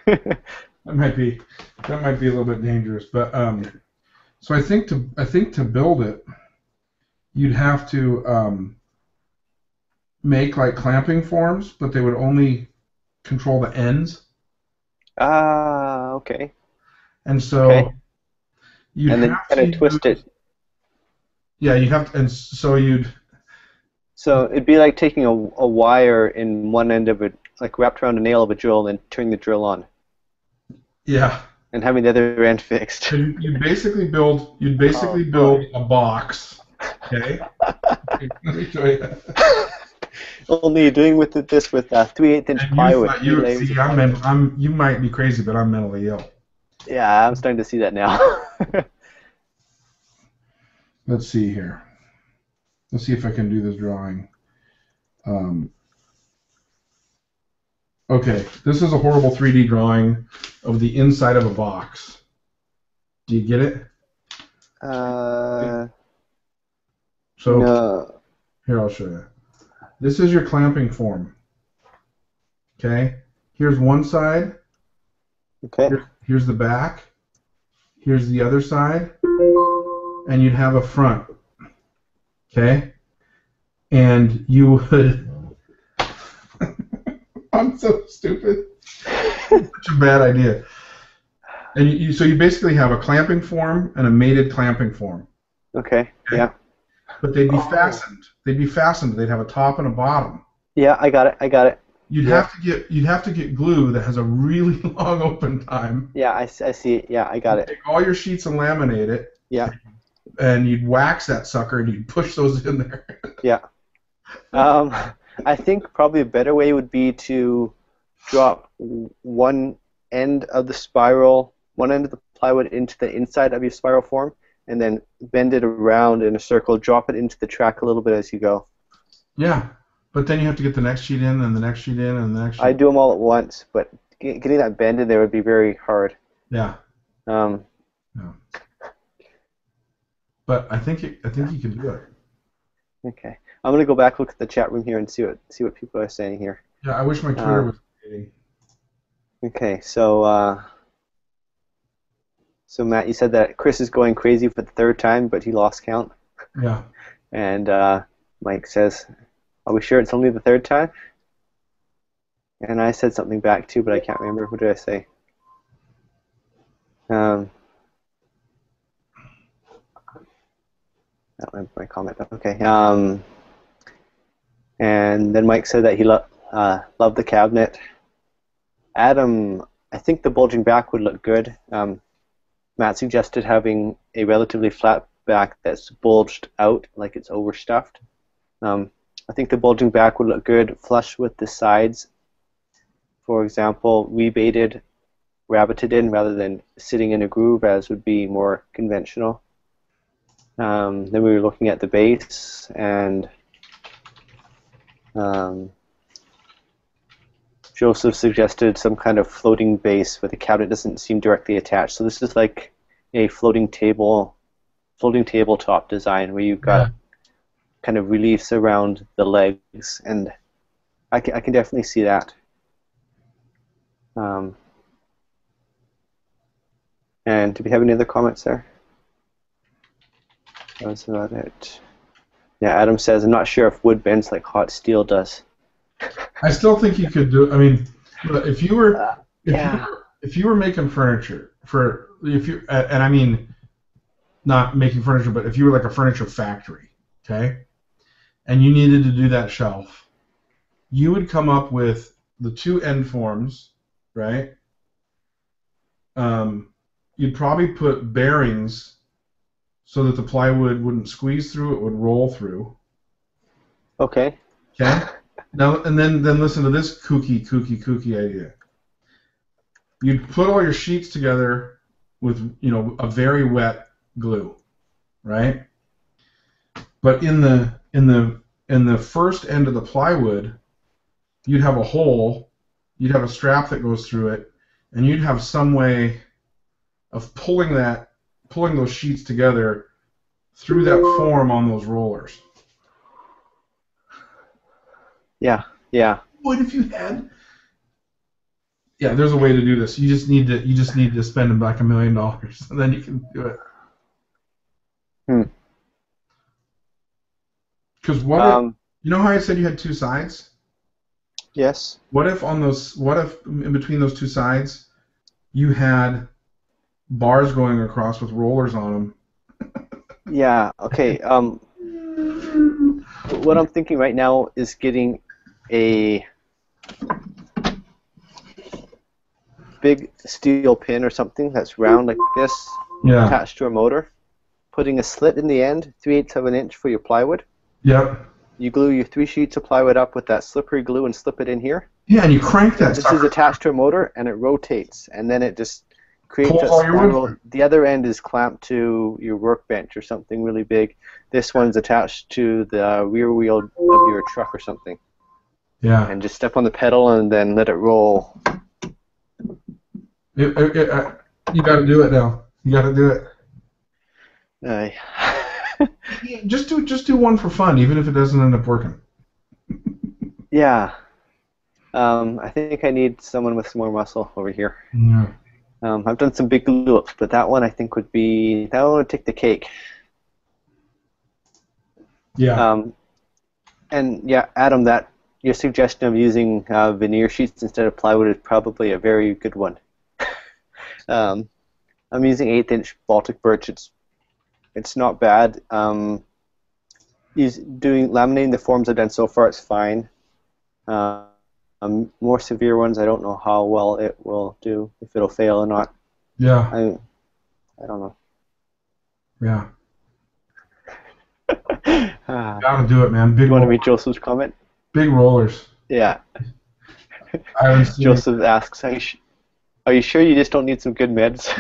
Speaker 1: That might be that might be a little bit dangerous, but um, so I think to I think to build it, you'd have to um, make like clamping forms, but they would only control the ends,
Speaker 2: Ah, okay.
Speaker 1: and so
Speaker 2: Okay.
Speaker 1: you'd
Speaker 2: and then kind
Speaker 1: to
Speaker 2: of twist
Speaker 1: use-
Speaker 2: it.
Speaker 1: Yeah, you have to, and so you'd
Speaker 2: So it'd be like taking a, a wire in one end of it, like wrapped around a nail of a drill, and then turning the drill on,
Speaker 1: yeah.
Speaker 2: and having the other end fixed.
Speaker 1: So you basically build you'd basically
Speaker 2: Oh,
Speaker 1: build a box. Okay. Let me show you.
Speaker 2: Only doing with it, this with uh, three eighth inch
Speaker 1: And you,
Speaker 2: plywood.
Speaker 1: thought- you see, I'm,
Speaker 2: plywood.
Speaker 1: I'm, you might be crazy, but I'm mentally ill.
Speaker 2: Yeah, I'm starting to see that now.
Speaker 1: Let's see here. Let's see if I can do this drawing. Um, okay, this is a horrible 3D drawing of the inside of a box. Do you get it?
Speaker 2: uh,
Speaker 1: So
Speaker 2: no.
Speaker 1: here, I'll show you. This is your clamping form. Okay, here's one side.
Speaker 2: Okay.
Speaker 1: Here, here's the back. Here's the other side. And you'd have a front. Okay? And you would. I'm so stupid. Such a bad idea. And you, you, so you basically have a clamping form and a mated clamping form.
Speaker 2: Okay. Yeah.
Speaker 1: But they'd be
Speaker 2: Oh.
Speaker 1: fastened. They'd be fastened. They'd have a top and a bottom.
Speaker 2: Yeah, I got it. I got it.
Speaker 1: You'd
Speaker 2: Yeah.
Speaker 1: have to get you'd have to get glue that has a really long open time.
Speaker 2: Yeah, I see it. Yeah, I got it.
Speaker 1: Take all your sheets and laminate it.
Speaker 2: Yeah.
Speaker 1: And you'd wax that sucker and you'd push those in there. Yeah.
Speaker 2: Um, I think probably a better way would be to drop one end of the spiral, one end of the plywood into the inside of your spiral form, and then bend it around in a circle, drop it into the track a little bit as you go.
Speaker 1: yeah. But then you have to get the next sheet in and the next sheet in and the next sheet.
Speaker 2: I do them all at once, but getting that bend in there would be very hard.
Speaker 1: Yeah.
Speaker 2: Um,
Speaker 1: But I think you, I think you can do it.
Speaker 2: okay, I'm gonna go back look at the chat room here and see what see what people are saying here.
Speaker 1: Yeah. I wish my Twitter
Speaker 2: Uh,
Speaker 1: was.
Speaker 2: Okay, so uh, so Matt, you said that Chris is going crazy for the third time, but he lost count.
Speaker 1: Yeah.
Speaker 2: And uh, Mike says, "Are we sure it's only the third time?" And I said something back too, but I can't remember. What did I say? Um, that went my comment. Okay. Um, and then Mike said that he lo- uh, loved the cabinet. Adam, I think the bulging back would look good. Um, Matt suggested having a relatively flat back that's bulged out, like it's overstuffed. Um, I think the bulging back would look good flush with the sides. For example, rebated, rabbeted in rather than sitting in a groove as would be more conventional. Um, then we were looking at the base and um, Joseph suggested some kind of floating base where the cabinet doesn't seem directly attached. So this is like a floating table, floating tabletop design where you've got
Speaker 1: Yeah.
Speaker 2: kind of reliefs around the legs, and I can, I can definitely see that. Um, and do we have any other comments there? That's about it. Yeah, Adam says, I'm not sure if wood bends like hot steel does.
Speaker 1: I still think you could do. I mean, if you were,
Speaker 2: Uh,
Speaker 1: if
Speaker 2: yeah.
Speaker 1: you were, if you were making furniture for, if you, and and I mean, not making furniture, but if you were like a furniture factory, okay, and you needed to do that shelf, you would come up with the two end forms, right? Um, you'd probably put bearings so that the plywood wouldn't squeeze through; it would roll through.
Speaker 2: Okay.
Speaker 1: Okay. Now and then then listen to this kooky kooky kooky idea. You'd put all your sheets together with you know a very wet glue, right? But in the in the in the first end of the plywood, you'd have a hole, you'd have a strap that goes through it, and you'd have some way of pulling that pulling those sheets together through that form on those rollers.
Speaker 2: Yeah. Yeah.
Speaker 1: What if you had? Yeah, there's a way to do this. You just need to you just need to spend like a million dollars, and then you can do it.
Speaker 2: Hmm.
Speaker 1: Because what if,
Speaker 2: Um,
Speaker 1: you know how I said you had two sides?
Speaker 2: yes.
Speaker 1: What if on those what if in between those two sides you had bars going across with rollers on them?
Speaker 2: Yeah. Okay. Um, what I'm thinking right now is getting a big steel pin or something that's round like this,
Speaker 1: Yeah.
Speaker 2: attached to a motor, putting a slit in the end, three eighths of an inch for your plywood.
Speaker 1: Yep.
Speaker 2: You glue your three sheets of plywood up with that slippery glue and slip it in here.
Speaker 1: Yeah, and you crank that
Speaker 2: This is attached to a motor and it rotates, and then it just creates
Speaker 1: Pulls
Speaker 2: a
Speaker 1: all your wood
Speaker 2: spiral. The other end is clamped to your workbench or something really big. This one's attached to the rear wheel of your truck or something,
Speaker 1: Yeah.
Speaker 2: and just step on the pedal and then let it roll.
Speaker 1: It- it- it- uh, you got to do it now. You got to do it.
Speaker 2: Uh,
Speaker 1: Just do just do one for fun, even if it doesn't end up working.
Speaker 2: yeah. Um, I think I need someone with some more muscle over here.
Speaker 1: Yeah.
Speaker 2: Um, I've done some big glue ups, but that one I think would be that one would take the cake.
Speaker 1: Yeah.
Speaker 2: Um, and yeah, Adam, that your suggestion of using uh, veneer sheets instead of plywood is probably a very good one. um, I'm using eighth-inch Baltic birch. It's it's not bad. Um, doing laminating the forms I've done so far, it's fine. Uh, um, more severe ones, I don't know how well it will do, if it'll fail or not.
Speaker 1: yeah.
Speaker 2: I I don't know.
Speaker 1: Yeah.
Speaker 2: Ah.
Speaker 1: Gotta do it, man. Big,
Speaker 2: you want to read Joseph's comment?
Speaker 1: big rollers.
Speaker 2: Yeah. Joseph asks, are you, sh- are you sure you just don't need some good meds?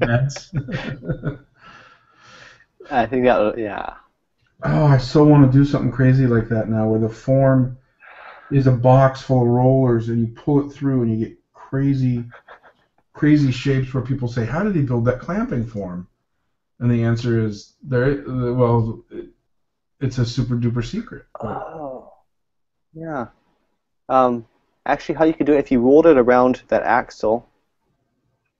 Speaker 1: Nets.
Speaker 2: I think that, yeah.
Speaker 1: oh, I so want to do something crazy like that now, where the form is a box full of rollers, and you pull it through, and you get crazy, crazy shapes where people say, "How did he build that clamping form?" And the answer is, there. Well, it's a super duper secret.
Speaker 2: Oh. Yeah. Um, actually, how you could do it, if you rolled it around that axle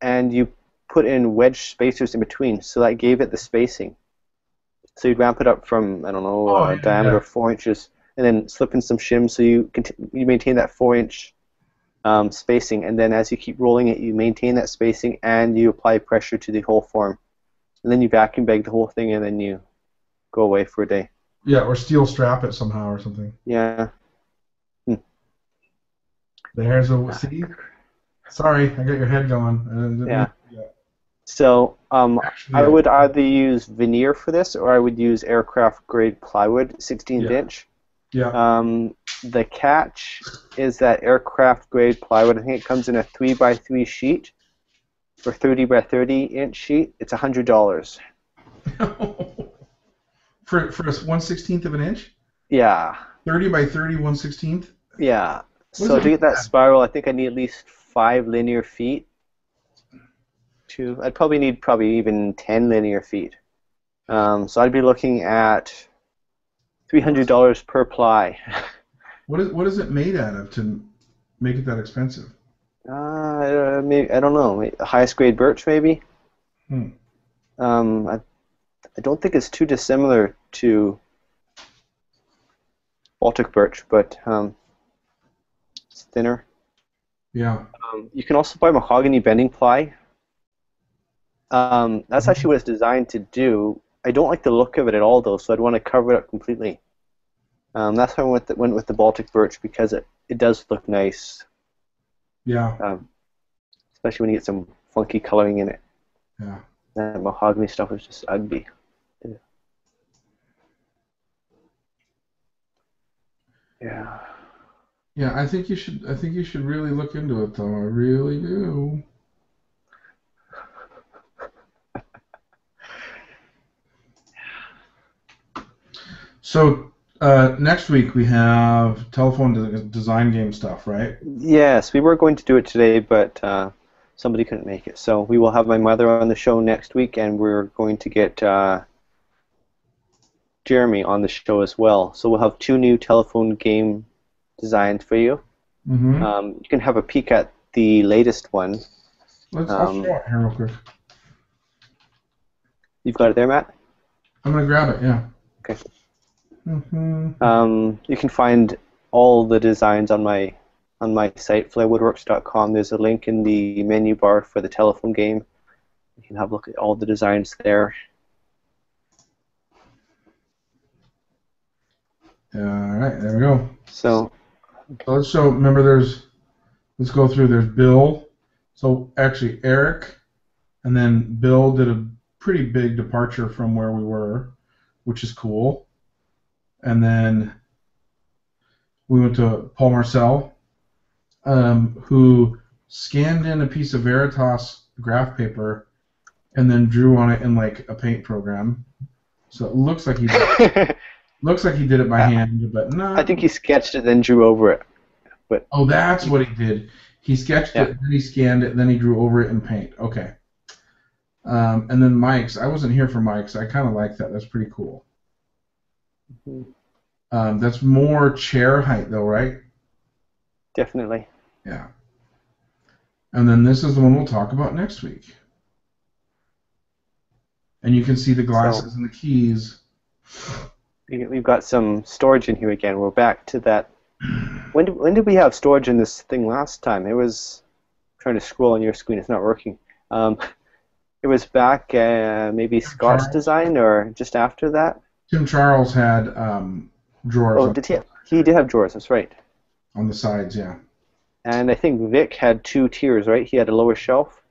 Speaker 2: and you put in wedge spacers in between, so that gave it the spacing. So you'd ramp it up from, I don't know,
Speaker 1: Oh,
Speaker 2: uh,
Speaker 1: yeah,
Speaker 2: diameter
Speaker 1: yeah.
Speaker 2: four inches, and then slip in some shims so you, you maintain that four inch um, spacing, and then as you keep rolling it, you maintain that spacing and you apply pressure to the whole form. And then you vacuum bag the whole thing, and then you go away for a day.
Speaker 1: Yeah, or steel strap it somehow or something.
Speaker 2: Yeah.
Speaker 1: There's a see. Sorry, I got your head going. Uh,
Speaker 2: Yeah. So um,
Speaker 1: Actually,
Speaker 2: I would either use veneer for this, or I would use aircraft grade plywood, 16
Speaker 1: Yeah.
Speaker 2: inch.
Speaker 1: Yeah.
Speaker 2: Um, the catch is that aircraft grade plywood. I think it comes in a three by three sheet, or 30 by 30 inch sheet. It's hundred dollars.
Speaker 1: for for a one sixteenth of an inch,
Speaker 2: Yeah,
Speaker 1: thirty by 30, one sixteenth.
Speaker 2: yeah.
Speaker 1: What
Speaker 2: So to get that spiral, I think I need at least five linear feet. To I'd probably need probably even ten linear feet. Um, so I'd be looking at three hundred dollars per ply.
Speaker 1: What is what is it made out of to make it that expensive?
Speaker 2: Uh, maybe I don't know. Highest grade birch, maybe.
Speaker 1: Hmm.
Speaker 2: Um, I, I don't think it's too dissimilar to Baltic birch, but um, it's thinner.
Speaker 1: Yeah.
Speaker 2: Um, you can also buy mahogany bending ply. Um, that's actually what it's designed to do. I don't like the look of it at all, though, so I'd want to cover it up completely. Um, that's why I went, the, went with the Baltic birch because it, it does look nice,
Speaker 1: Yeah.
Speaker 2: um, especially when you get some funky coloring in it.
Speaker 1: Yeah.
Speaker 2: That mahogany stuff is just ugly. Yeah. Yeah.
Speaker 1: Yeah, I think you should. I think you should really look into it, though. I really do. So uh, next week we have telephone de- design game stuff, right?
Speaker 2: Yes, we were going to do it today, but uh, somebody couldn't make it. So we will have my mother on the show next week, and we're going to get uh, Jeremy on the show as well. So we'll have two new telephone game designs for you.
Speaker 1: Mm-hmm.
Speaker 2: Um, you can have a peek at the latest one.
Speaker 1: Let's. I'll
Speaker 2: um,
Speaker 1: show it here real quick.
Speaker 2: You've got it there, Matt.
Speaker 1: I'm gonna grab it. Yeah.
Speaker 2: Okay.
Speaker 1: Hmm
Speaker 2: Um, you can find all the designs on my on my site, flairwoodworks.com. There's a link in the menu bar for the telephone game. You can have a look at all the designs there.
Speaker 1: All right. There we go.
Speaker 2: So
Speaker 1: So let's show. Remember, there's. Let's go through. There's Bill. So actually, Eric, and then Bill did a pretty big departure from where we were, which is cool. And then we went to Paul Marcel, um, who scanned in a piece of Veritas graph paper, and then drew on it in like a paint program. So it looks like he
Speaker 2: I
Speaker 1: looks like he did it by hand, but no.
Speaker 2: I think he sketched it then drew over it.
Speaker 1: But oh, that's what he did. He sketched
Speaker 2: Yeah.
Speaker 1: it, then he scanned it, then he drew over it in paint. Okay. Um, and then Mike's. I wasn't here for Mike's. I kind of like that. That's pretty cool.
Speaker 2: Mhm.
Speaker 1: Um, that's more chair height, though, right?
Speaker 2: Definitely.
Speaker 1: Yeah. And then this is the one we'll talk about next week. And you can see the glasses and the keys.
Speaker 2: We- We've got some storage in here again. We're back to that. When did, when did we have storage in this thing last time? It was trying to scroll on your screen. It's not working. Um, it was back uh, maybe Scott's design or just after that.
Speaker 1: Tim Charles had um, drawers
Speaker 2: Oh, did he? He did have drawers. That's right.
Speaker 1: on the sides, yeah.
Speaker 2: And I think Vic had two tiers, right? He had a lower shelf.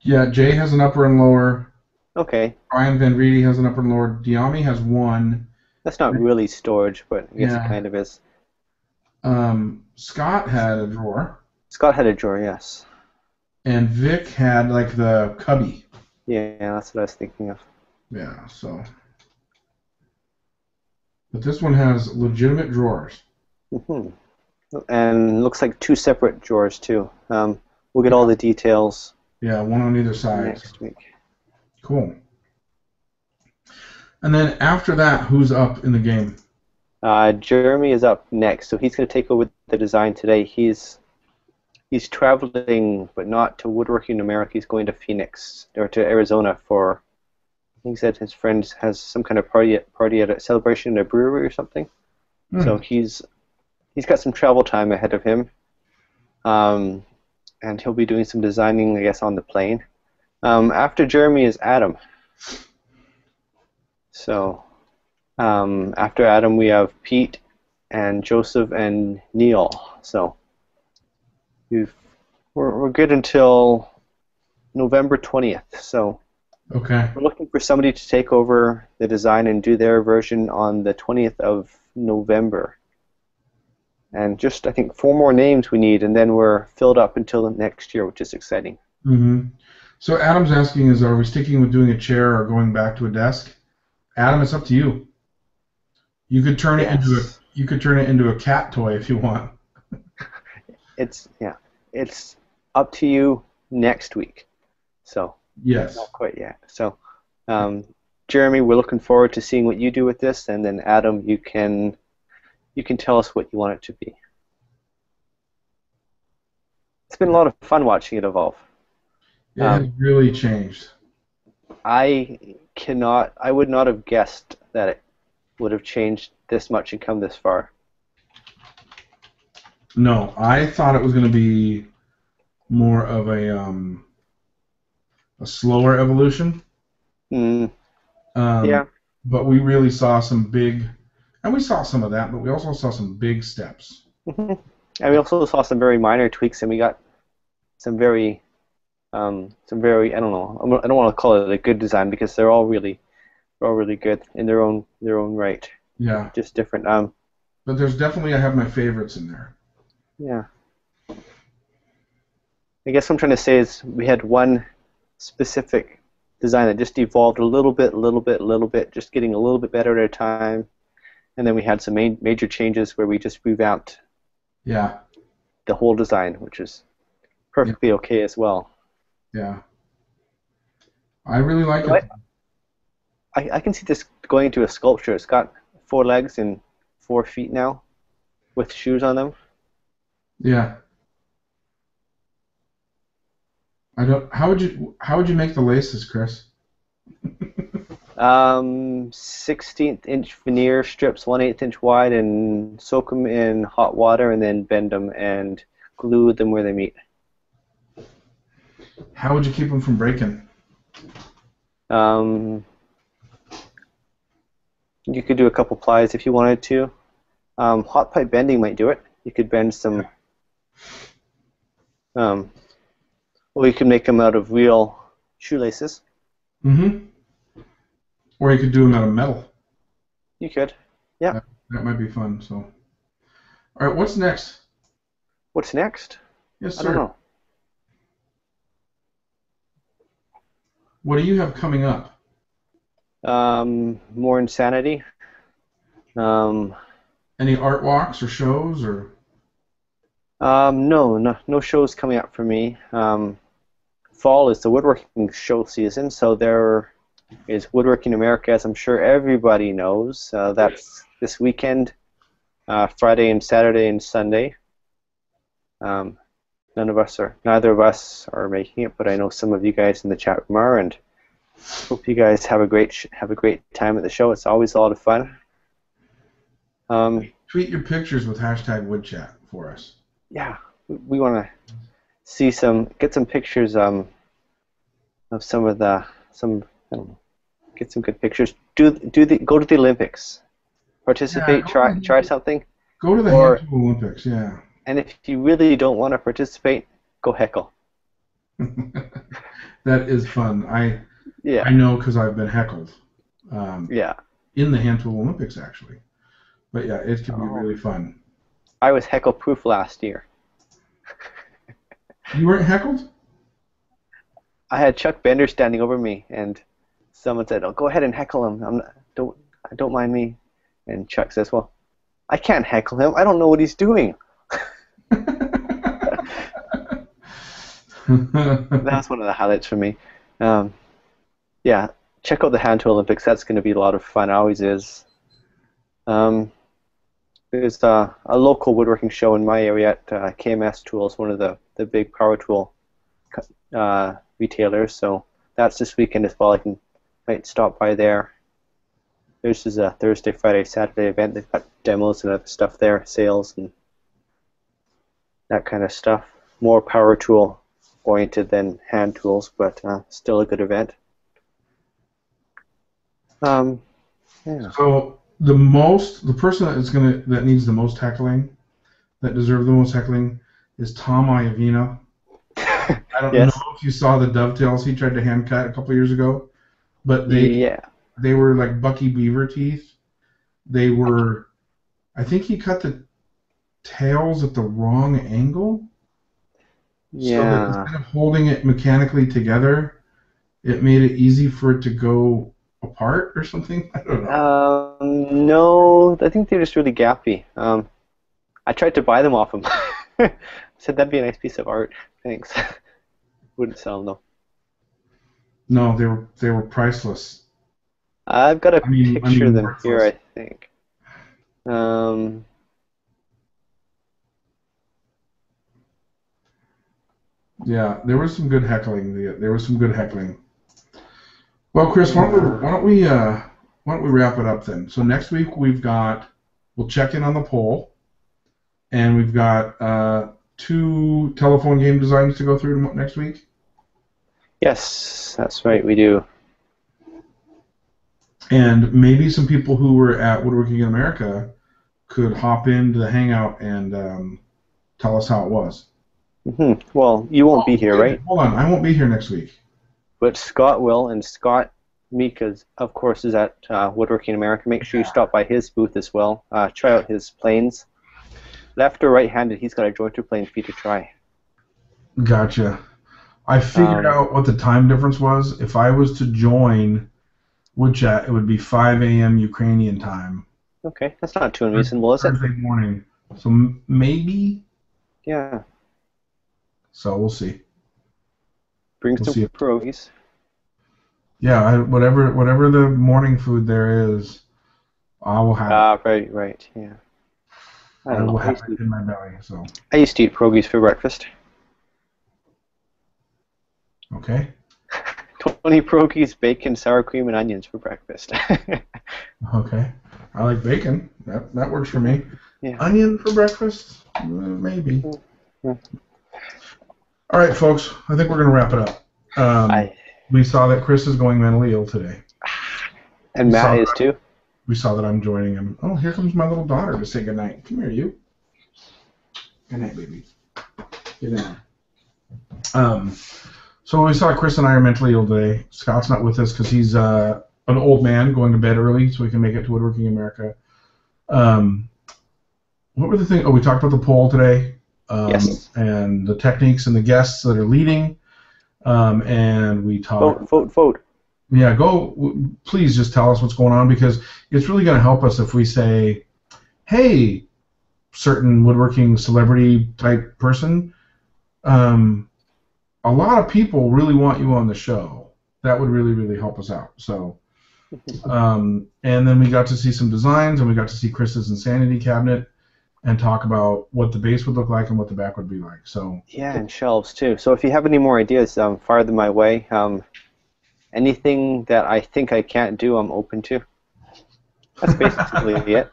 Speaker 1: Yeah, Jay has an upper and lower.
Speaker 2: Okay,
Speaker 1: Brian Van Reedy has an upper and lower. Diami has one.
Speaker 2: that's not really storage, but I guess
Speaker 1: Yeah.
Speaker 2: it kind of is.
Speaker 1: Um, Scott had a drawer.
Speaker 2: Scott had a drawer, yes.
Speaker 1: And Vic had like the cubby.
Speaker 2: Yeah, that's what I was thinking of.
Speaker 1: Yeah, so. But this one has legitimate drawers.
Speaker 2: Mm-hmm. And looks like two separate drawers too. Um, we'll get all the details
Speaker 1: Yeah, one on either side.
Speaker 2: next week.
Speaker 1: Cool. And then after that, who's up in the game?
Speaker 2: Uh, Jeremy is up next, so he's going to take over the design today. He's he's traveling, but not to Woodworking America. He's going to Phoenix or to Arizona for. He said his friend has some kind of party at, party at a celebration at a brewery or something.
Speaker 1: Hmm.
Speaker 2: So he's he's got some travel time ahead of him, um, and he'll be doing some designing, I guess, on the plane. Um, after Jeremy is Adam. So um, after Adam, we have Pete and Joseph and Neil. So we've, we're we're good until November 20th. So
Speaker 1: Okay.
Speaker 2: we're looking for somebody to take over the design and do their version on the 20th of November. And just, I think, four more names we need, and then we're filled up until the next year, which is exciting.
Speaker 1: hmm So Adam's asking is, are we sticking with doing a chair or going back to a desk? Adam, it's up to you. You could turn it into a you could turn it into a cat toy if you want.
Speaker 2: It's, yeah, it's up to you next week. So,
Speaker 1: Yes.
Speaker 2: not quite yet. So, um, Jeremy, we're looking forward to seeing what you do with this, and then Adam, you can you can tell us what you want it to be. It's been a lot of fun watching it evolve.
Speaker 1: It has
Speaker 2: Um,
Speaker 1: really changed.
Speaker 2: I cannot, I would not have guessed that it would have changed this much and come this far.
Speaker 1: No, I thought it was going to be more of a um, a slower evolution.
Speaker 2: Mm,
Speaker 1: Um,
Speaker 2: yeah,
Speaker 1: But we really saw some big, and we saw some of that, but we also saw some big steps.
Speaker 2: and we also saw some very minor tweaks, and we got some very, um, some very, I don't know, I'm- don't want to call it a good design because they're all really, they're all really good in their own, their own right,
Speaker 1: Yeah.
Speaker 2: just different. Um,
Speaker 1: But there's definitely I have my favorites in there.
Speaker 2: yeah. I guess what I'm trying to say is we had one specific design that just evolved a little bit, a little bit, a little bit, just getting a little bit better at a time. And then we had some ma- major changes where we just revamped
Speaker 1: Yeah.
Speaker 2: the whole design, which is perfectly okay as well.
Speaker 1: Yeah. I really like
Speaker 2: What?
Speaker 1: it.
Speaker 2: I, I can see this going into a sculpture. It's got four legs and four feet now with shoes on them.
Speaker 1: Yeah. I don't. How would you How would you make the laces, Chris?
Speaker 2: Um, 16th inch veneer strips, 1 8 inch wide, and soak them in hot water and then bend them and glue them where they meet.
Speaker 1: How would you keep them from breaking?
Speaker 2: Um, you could do a couple plies if you wanted to. Um, hot pipe bending might do it. You could bend some. Um, or you could make them out of real shoelaces.
Speaker 1: Mm-hmm. Or you could do them out of metal.
Speaker 2: You could. Yeah.
Speaker 1: That might be fun. So. All right. What's next?
Speaker 2: What's next?
Speaker 1: Yes, sir.
Speaker 2: I don't know.
Speaker 1: What do you have coming up?
Speaker 2: Um, more insanity. Um,
Speaker 1: Any art walks or shows or?
Speaker 2: Um, no, no, no shows coming up for me. Um, fall is the woodworking show season, so there is Woodworking America, as I'm sure everybody knows. Uh, that's this weekend, uh, Friday and Saturday and Sunday. Um, none of us are, neither of us are making it, but I know some of you guys in the chat room are, and hope you guys have a great have a great time at the show. It's always a lot of fun. Um,
Speaker 1: Tweet your pictures with hashtag woodchat for us.
Speaker 2: Yeah, we, we want to see some, get some pictures um, of some of the some. I don't know, get some good pictures. Do do the go to the Olympics, participate,
Speaker 1: go
Speaker 2: try
Speaker 1: to-
Speaker 2: try something,
Speaker 1: Go to the
Speaker 2: Or-
Speaker 1: Hand Tool Olympics. Yeah.
Speaker 2: and if you really don't want to participate, go heckle.
Speaker 1: that is fun. I
Speaker 2: Yeah,
Speaker 1: I know because I've been heckled um,
Speaker 2: yeah.
Speaker 1: in the Hand Tool Olympics actually. But yeah, it can be
Speaker 2: Oh.
Speaker 1: really fun.
Speaker 2: I was heckle proof last year.
Speaker 1: You weren't heckled?
Speaker 2: I had Chuck Bender standing over me, and someone said, "Oh, go ahead and heckle him. I'm not, don't don't mind me." And Chuck says, "Well, I can't heckle him. I don't know what he's doing." That's one of the highlights for me. Um, yeah, check out the Hand Tool Olympics. That's going to be a lot of fun. It always is. Um, there's uh, a local woodworking show in my area at uh, KMS Tools, one of the, the big power tool uh, retailers. So that's this weekend as well. I can might stop by there. This is a Thursday, Friday, Saturday event. They've got demos and other stuff there, sales and that kind of stuff. More power tool oriented than hand tools, but uh, still a good event. Um, yeah.
Speaker 1: So the most, the person that is gonna that needs the most heckling, that deserves the most heckling, is Tom Iovino. I don't
Speaker 2: Yes.
Speaker 1: know if you saw the dovetails he tried to hand cut a couple years ago, but they
Speaker 2: yeah.
Speaker 1: they were like Bucky Beaver teeth. They were, I think he cut the tails at the wrong angle. So
Speaker 2: Yeah.
Speaker 1: instead of holding it mechanically together, it made it easy for it to go apart or something. I don't know.
Speaker 2: Um, no, I think they're just really gappy. Um, I tried to buy them off him. Said that'd be a nice piece of art. Thanks. Wouldn't sell them though.
Speaker 1: No, they were they were priceless.
Speaker 2: I've got a
Speaker 1: I mean- I
Speaker 2: picture of
Speaker 1: mean
Speaker 2: them here, I think. Um,
Speaker 1: Yeah, there was some good heckling. There was some good heckling. Well, Chris, why don't we, why don't we uh, why don't we wrap it up then? So next week we've got we'll check in on the poll, and we've got uh, two telephone game designs to go through next week.
Speaker 2: yes, that's right, we do.
Speaker 1: And maybe some people who were at Woodworking in America could hop into the hangout and um, tell us how it was.
Speaker 2: hmm Well, you won't be here,
Speaker 1: Oh,
Speaker 2: right?
Speaker 1: Hold on, I won't be here next week.
Speaker 2: But Scott will, and Scott Meek's, of course, is at uh, Woodworking America. Make sure you stop by his booth as well. Uh, try out his planes. Left or right-handed, he's got a jointer plane for you to try.
Speaker 1: Gotcha. I figured
Speaker 2: Um,
Speaker 1: out what the time difference was. If I was to join WoodChat, it would be 5 a.m. Ukrainian time.
Speaker 2: Okay, that's not too unreasonable, is it?
Speaker 1: Thursday morning. So m- maybe.
Speaker 2: Yeah.
Speaker 1: So we'll see.
Speaker 2: Bring
Speaker 1: We'll
Speaker 2: some pierogies.
Speaker 1: Yeah, I, whatever whatever the morning food there is, I will have.
Speaker 2: Ah, right, right, yeah. I
Speaker 1: I will have
Speaker 2: used, to,
Speaker 1: it in my belly. So
Speaker 2: I used to eat pierogies for breakfast.
Speaker 1: okay,
Speaker 2: 20 pierogies, bacon, sour cream, and onions for breakfast.
Speaker 1: okay. I like bacon. That that works for me.
Speaker 2: Yeah.
Speaker 1: Onion for breakfast, Uh, maybe.
Speaker 2: Yeah.
Speaker 1: All right, folks. I think we're gonna wrap it up. Um,
Speaker 2: I,
Speaker 1: We saw that Chris is going mentally ill today.
Speaker 2: and Matt
Speaker 1: Sorry.
Speaker 2: is too.
Speaker 1: We saw that I'm joining him. Oh, here comes my little daughter to say goodnight. Come here, you. Good night, baby. Get in there. Um, so we saw Chris and I are mentally ill today. Scott's not with us because he's uh, an old man going to bed early so we can make it to Woodworking America. Um, what were the things? Oh, we talked about the poll today. Um,
Speaker 2: Yes.
Speaker 1: And the techniques and the guests that are leading. Um, and we talk.
Speaker 2: Vote, vote, vote.
Speaker 1: Yeah, go. w- Please just tell us what's going on because it's really going to help us if we say, "Hey, certain woodworking celebrity type person, um, a lot of people really want you on the show." That would really, really help us out. So, um, and then we got to see some designs, and we got to see Chris's insanity cabinet, and talk about what the base would look like and what the back would be like. So,
Speaker 2: Yeah, and shelves too. So if you have any more ideas, um, fire them my way. Um, anything that I think I can't do, I'm open to. That's basically it.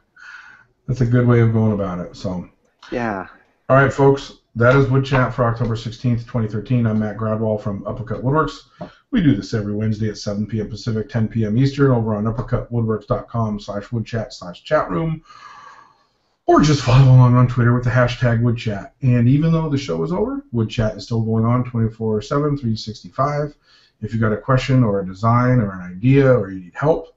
Speaker 1: that's a good way of going about it. So.
Speaker 2: Yeah.
Speaker 1: All right, folks, that is Wood Chat for October 16th, 2013. I'm Matt Gradwohl from Uppercut Woodworks. We do this every Wednesday at 7 p.m. Pacific, 10 p.m. Eastern over on uppercutwoodworks.com slash woodchat slash chat room. Or just follow along on Twitter with the hashtag WoodChat. And even though the show is over, WoodChat is still going on 24 7, 365. If you've got a question or a design or an idea or you need help,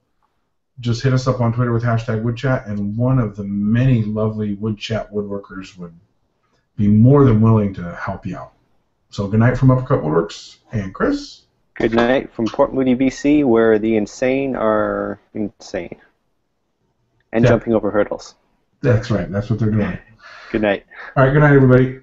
Speaker 1: just hit us up on Twitter with hashtag WoodChat, and one of the many lovely WoodChat woodworkers would be more than willing to help you out. So good night from Uppercut Woodworks and Chris.
Speaker 2: Good night from Port Moody, BC, where the insane are insane and
Speaker 1: Yeah.
Speaker 2: jumping over hurdles.
Speaker 1: That's right. That's what they're doing.
Speaker 2: Good night.
Speaker 1: All right. Good night, everybody.